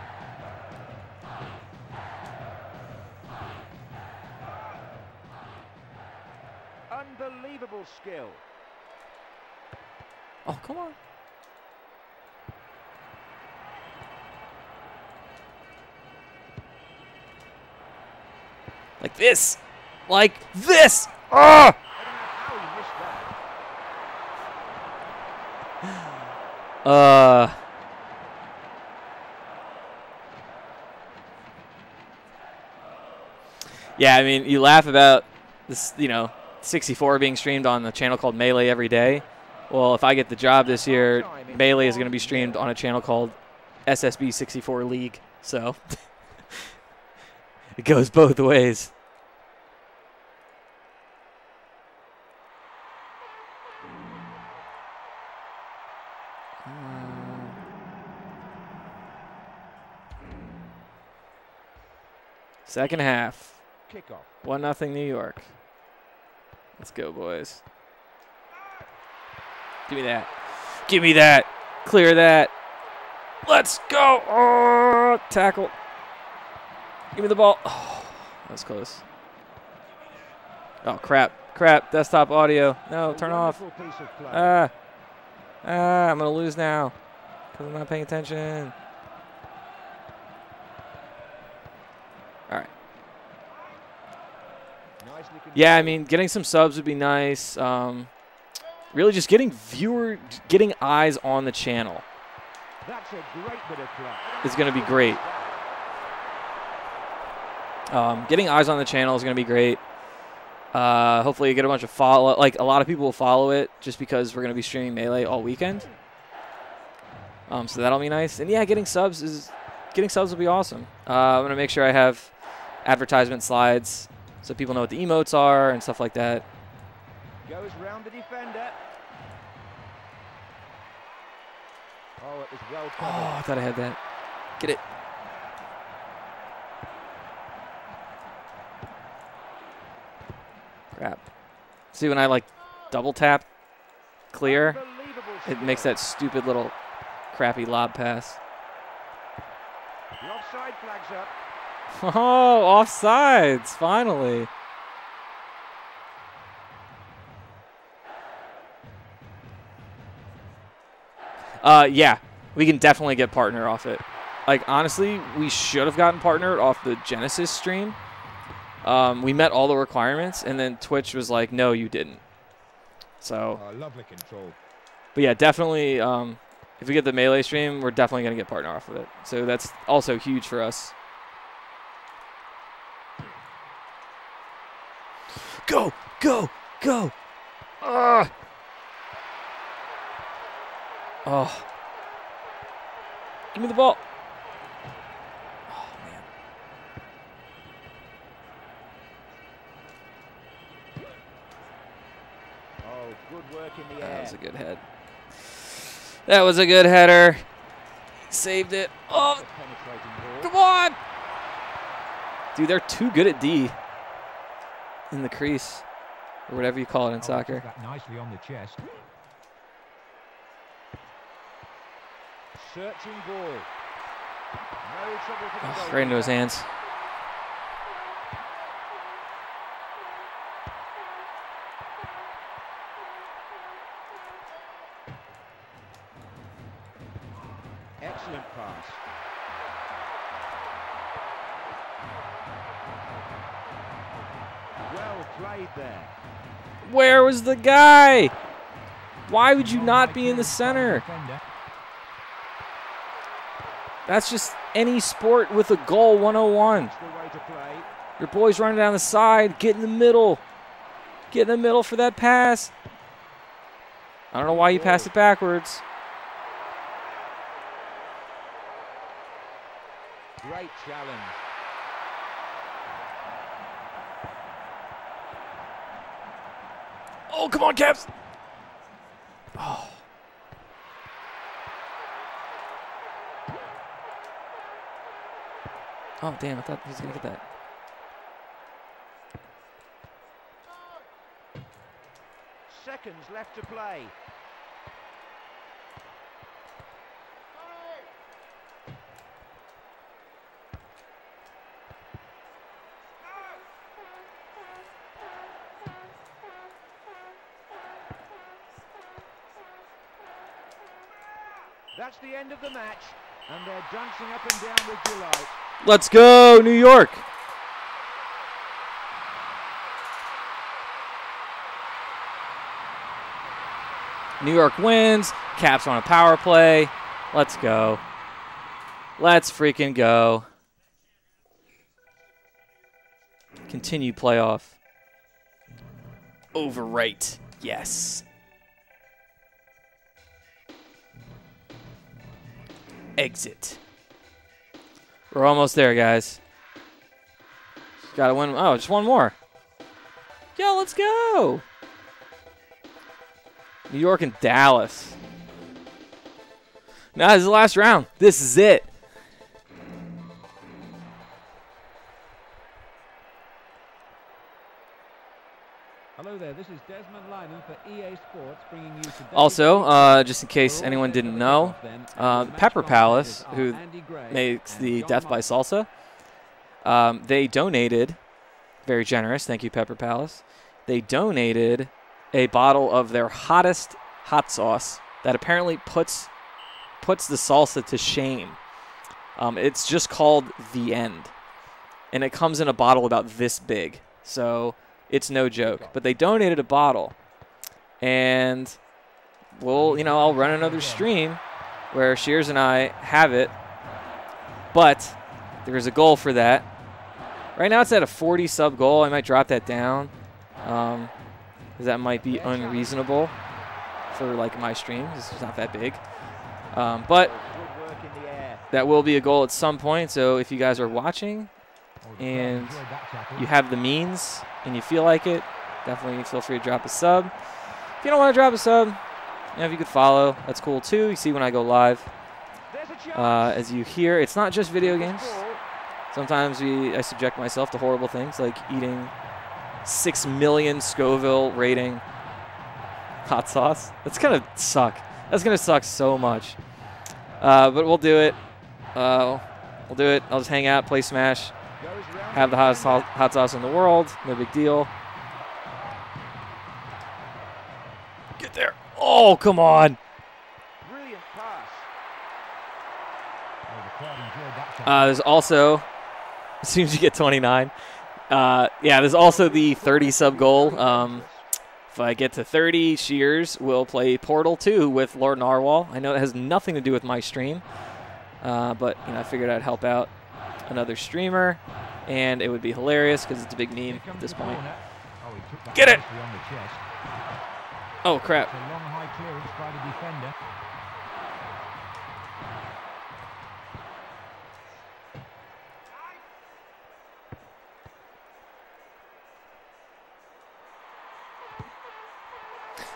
Unbelievable skill. Oh, come on. Like this. Like this. Ah! I don't know how he missed that. Uh. Yeah, I mean, you laugh about this, you know, 64 being streamed on the channel called Melee every day. Well, if I get the job this year, Melee is going to be streamed on a channel called SSB 64 League. So it goes both ways. Second half. Kickoff. One nothing New York. Let's go, boys. Give me that. Give me that. Clear that. Let's go. Oh, tackle. Give me the ball. Oh, that was close. Oh crap. Crap. Desktop audio. No, turn off. wonderful piece of play. Ah. Ah, I'm gonna lose now. Cause I'm not paying attention. All right. Nicely Yeah, I mean, getting some subs would be nice. Um, really, just getting viewer, getting eyes on the channel That's a great bit of play. is going to be great. Um, getting eyes on the channel is going to be great. Uh, hopefully, you get a bunch of follow. Like a lot of people will follow it just because we're going to be streaming melee all weekend. Um, so that'll be nice. And yeah, getting subs is getting subs will be awesome. Uh, I'm going to make sure I have advertisement slides so people know what the emotes are and stuff like that. Goes round the defender. Oh, it was well Oh. I thought I had that. Get it. Crap. See when I like double tap clear, it makes that stupid little crappy lob pass. The offside flags up. Oh, offsides, finally. Uh, yeah, we can definitely get partner off it. Like honestly, we should have gotten partner off the Genesis stream. Um, we met all the requirements, and then Twitch was like, "No, you didn't." So, Oh, lovely control. but yeah, definitely. Um, if we get the melee stream, we're definitely gonna get partner off of it. So that's also huge for us. Go, go, go! Ah! Oh. Give me the ball. Oh man. Oh, Good work in the That air. was a good head. That was a good header. Saved it. Oh, come on. Dude, they're too good at D in the crease or whatever you call it in Oh, soccer. Nicely on the chest. Searching ball. No trouble for the Oh, right into his hands. Was the guy? Why would you not be in the center? That's just any sport with a goal 101. That's the way to play. Your boy's running down the side. Get in the middle. Get in the middle for that pass. I don't know why you passed it backwards. Great challenge. Oh, come on, Caps. Oh. Oh, damn. I thought he was going to get that. Seconds left to play. That's the end of the match, and they're dancing up and down with delight. Let's go, New York. New York wins. Caps on a power play. Let's go. Let's freaking go. Continue playoff. Overwrite. Yes. Exit. We're almost there, guys. Got to win. Oh, just one more. Yo, let's go. New York and Dallas. Now this is the last round. This is it. There, this is Desmond Lynam for EA Sports bringing you. Also, uh, just in case anyone didn't know, uh, Pepper Palace, who makes the Death by Salsa, um, they donated, very generous, thank you, Pepper Palace. They donated a bottle of their hottest hot sauce that apparently puts puts the salsa to shame. Um, it's just called the end, and it comes in a bottle about this big, so it's no joke. But they donated a bottle, and we'll, you know, I'll run another stream where Shears and I have it, but there's a goal for that. Right now it's at a 40 sub goal. I might drop that down. Um, 'cause that might be unreasonable for like my stream. It's not that big. Um, but Good work in the air. that will be a goal at some point. So if you guys are watching and you have the means and you feel like it, definitely feel free to drop a sub. If you don't want to drop a sub, you know, if you could follow, that's cool too. You see when I go live. There's a chance. Uh, as you hear, it's not just video games. Sometimes we, I subject myself to horrible things like eating six million Scoville rating hot sauce. That's gonna suck. That's gonna suck so much. Uh, but we'll do it. Uh, we'll do it. I'll just hang out, play Smash, have the hottest hot, hot sauce in the world. No big deal. Get there. Oh, come on. Brilliant pass. Uh, there's also, as soon as you get 29, uh, yeah, there's also the 30 sub goal. Um, if I get to 30, Shears will play Portal 2 with Lord Narwhal. I know it has nothing to do with my stream, uh, but you know I figured I'd help out another streamer, and it would be hilarious because it's a big meme at this point. Get it! On the chest. Oh crap! It's a long high clearance by the defender.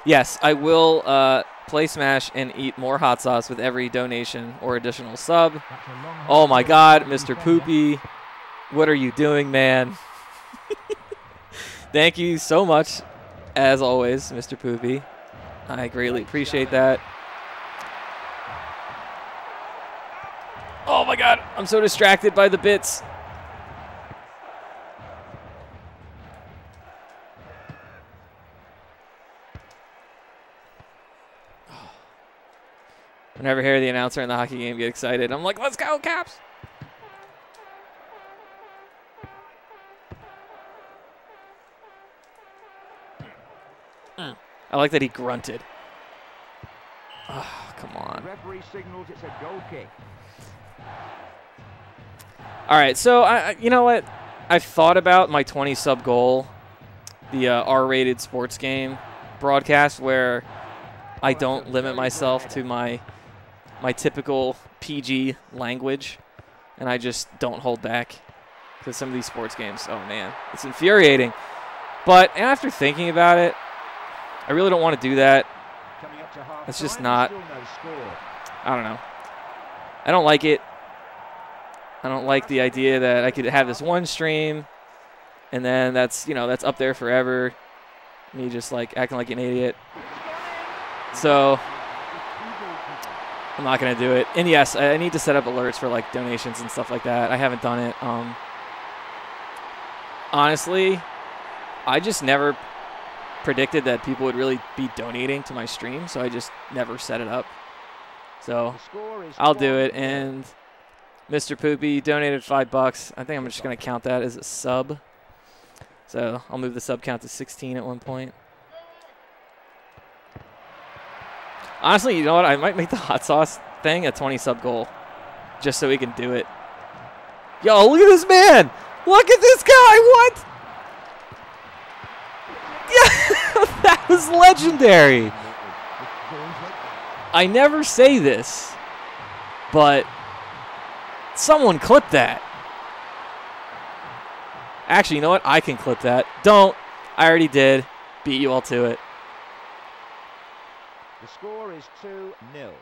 Yes, I will uh, play Smash and eat more hot sauce with every donation or additional sub. That's a long Oh my God, hard Mr. defender. Poopy, what are you doing, man? Thank you so much, as always, Mr. Poopy. I greatly appreciate that. Oh my God, I'm so distracted by the bits. Whenever I hear the announcer in the hockey game get excited, I'm like, let's go, Caps! Mm. I like that he grunted. Oh, come on. Referee signals it's a goal kick. All right, so I, I- you know what? I've thought about my 20 sub goal, the uh, R-rated sports game broadcast, where I don't limit myself to my my typical PG language, and I just don't hold back. Because some of these sports games, oh man, it's infuriating. But after thinking about it, I really don't want to do that. Coming up to half That's just not- Still no score. I don't know. I don't like it. I don't like the idea that I could have this one stream and then that's, you know, that's up there forever. Me just like acting like an idiot. So I'm not going to do it. And yes, I I need to set up alerts for like donations and stuff like that. I haven't done it. Um Honestly, I just never predicted that people would really be donating to my stream, so I just never set it up. So The score is I'll do it. And Mr. Poopy donated five bucks. I think I'm just gonna count that as a sub. So I'll move the sub count to 16 at one point. Honestly, you know what? I might make the hot sauce thing a 20 sub goal, just so we can do it. Yo, look at this man! Look at this guy! What? Yeah, that was legendary. I never say this, but someone clip that. Actually, you know what? I can clip that. Don't. I already did. Beat you all to it. The score is 2 0.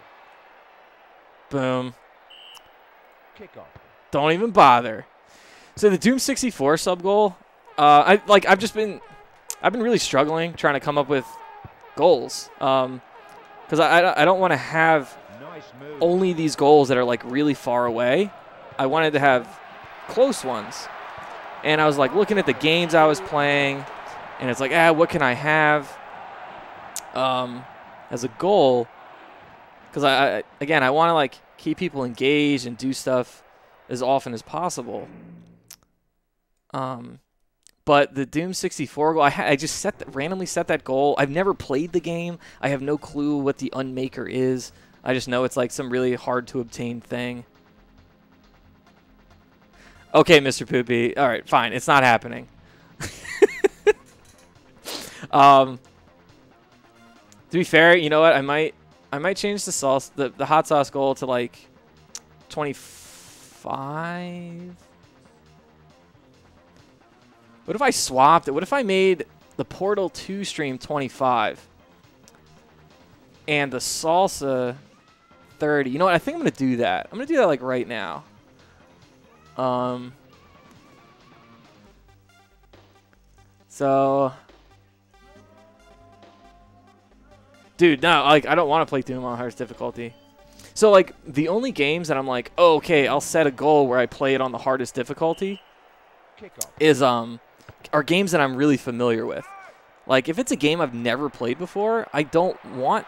Boom. Kickoff. Don't even bother. So the Doom 64 sub goal, uh, I like. I've just been, I've been really struggling trying to come up with goals. Um, because I, I, I don't want to have only these goals that are like really far away. I wanted to have close ones. And I was like looking at the games I was playing, and it's like, ah, what can I have um, as a goal? Because I, I again, I want to like keep people engaged and do stuff as often as possible. Um, but the Doom 64 goal, I, I just set randomly set that goal. I've never played the game. I have no clue what the Unmaker is. I just know it's like some really hard to obtain thing. Okay, Mr. Poopy. All right, fine. It's not happening. um, to be fair, you know what? I might, I might change the sauce, the, the hot sauce goal to like 25. What if I swapped it? What if I made the Portal 2 stream 25 and the salsa 30? You know what? I think I'm going to do that. I'm going to do that like right now. Um So Dude, no, like I don't want to play Doom on hardest difficulty. So like the only games that I'm like, oh, okay, I'll set a goal where I play it on the hardest difficulty is um are games that I'm really familiar with. Like if it's a game I've never played before, I don't want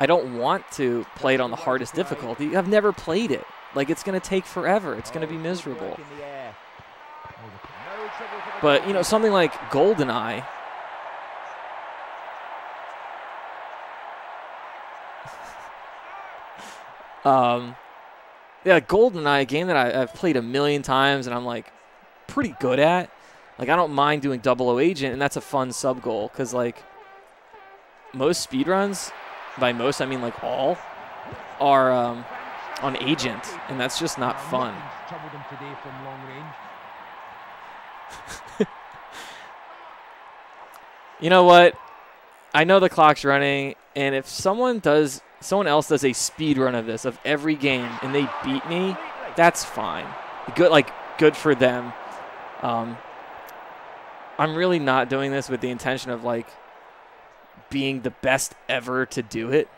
I don't want to play it on the hardest difficulty. I've never played it. Like it's going to take forever. It's going to be miserable. work in the air. No trouble for the But, you know, something like GoldenEye Um yeah, GoldenEye, a game that I, I've played a million times and I'm like pretty good at. Like I don't mind doing double O agent, and that's a fun sub goal because like most speedruns, by most I mean like all, are um, on agent, and that's just not fun. You know what? I know the clock's running, and if someone does, someone else does a speed run of this of every game, and they beat me, that's fine. Good, like good for them. Um, I'm really not doing this with the intention of like being the best ever to do it.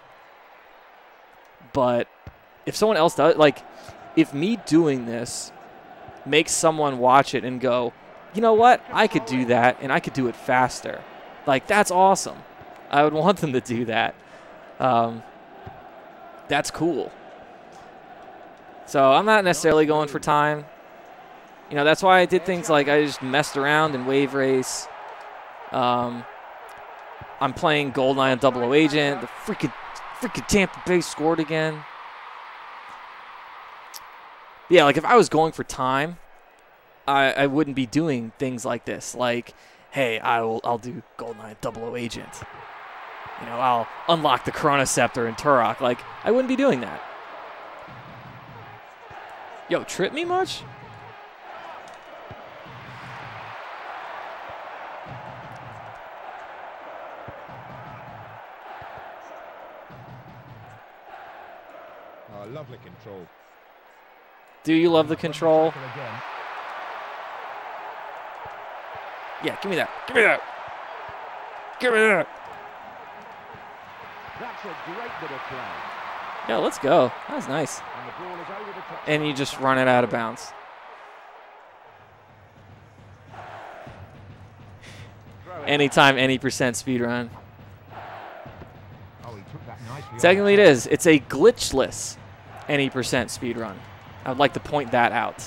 But if someone else does, like, if me doing this makes someone watch it and go, you know what, I could do that, and I could do it faster. Like that's awesome. I would want them to do that. Um, that's cool. So I'm not necessarily going for time. You know, that's why I did things like I just messed around in Wave Race. Um, I'm playing Goldeneye on Double O Agent. The freaking, freaking Tampa Bay scored again. Yeah, like if I was going for time, I, I wouldn't be doing things like this. Like, hey, I will, I'll do Goldeneye Double O Agent. You know, I'll unlock the Chronoscepter in Turok. Like, I wouldn't be doing that. Yo, trip me much? Oh, lovely control. Do you love the control? Yeah, give me that. Give me that. Give me that. That's a great bit of play. Yeah, let's go. That was nice. And the ball is over the top. And you just run it out of bounds. Throw it. Anytime, any percent speed run. Oh, he took that nicely. on Technically, the it top. is. It's a glitchless any percent speed run. I would like to point that out.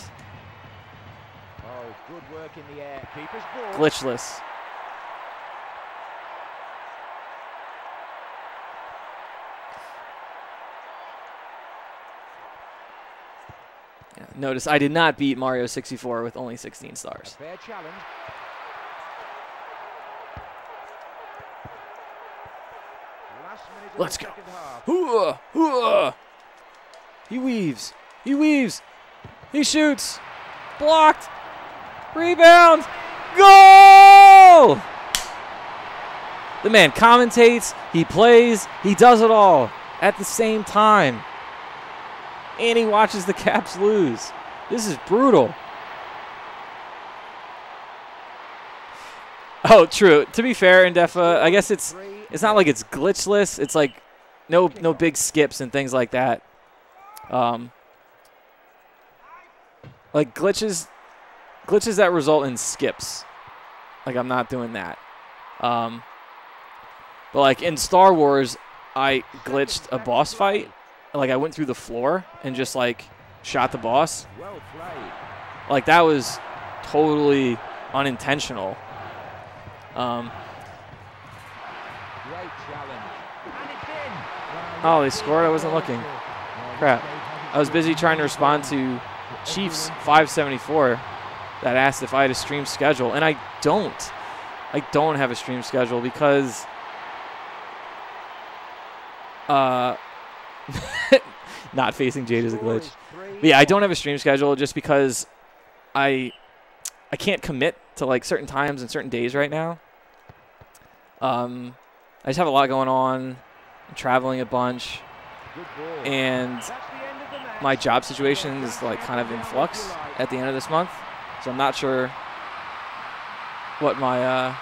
Oh, good work in the air. Keeper's ball. Glitchless. Yeah, notice I did not beat Mario 64 with only 16 stars. Fair challenge. Last minute of Let's go. second half. Hooah, hooah. He weaves. He weaves. He shoots. Blocked. Rebound. Goal! The man commentates, he plays, he does it all at the same time. And he watches the Caps lose. This is brutal. Oh, true. To be fair, Indefa, I guess it's it's not like it's glitchless. It's like no no big skips and things like that. Um, like glitches, glitches that result in skips. Like I'm not doing that. Um, but like in Star Wars, I glitched a boss fight. Like I went through the floor and just like shot the boss. Like that was totally unintentional. Um, Great challenge. And it's in. oh, they scored. I wasn't looking. Crap. I was busy trying to respond to Chiefs 574 that asked if I had a stream schedule, and I don't. I don't have a stream schedule because uh not facing Jade is a glitch. But yeah, I don't have a stream schedule just because I I can't commit to like certain times and certain days right now. Um I just have a lot going on. I'm traveling a bunch and my job situation is like kind of in flux at the end of this month, so I'm not sure what my uh,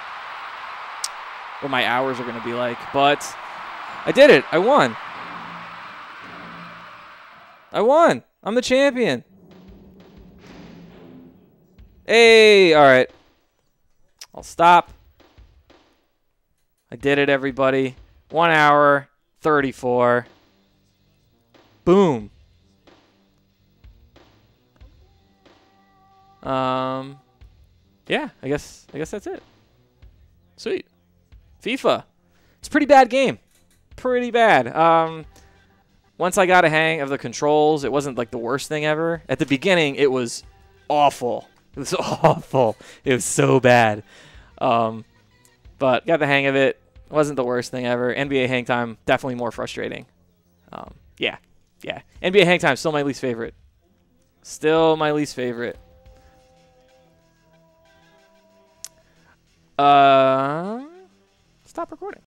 what my hours are going to be like. But I did it. I won. I won. I'm the champion. Hey, all right. I'll stop. I did it, everybody. One hour, 34. Boom. Um, yeah, I guess I guess that's it. Sweet. FIFA. It's a pretty bad game. Pretty bad. Um, once I got a hang of the controls, it wasn't like the worst thing ever. At the beginning, it was awful. It was awful. It was so bad. Um, but got the hang of it. it. Wasn't the worst thing ever. NBA hang time definitely more frustrating. Um, yeah, yeah. NBA hang time still my least favorite. Still my least favorite. Uh, stop recording.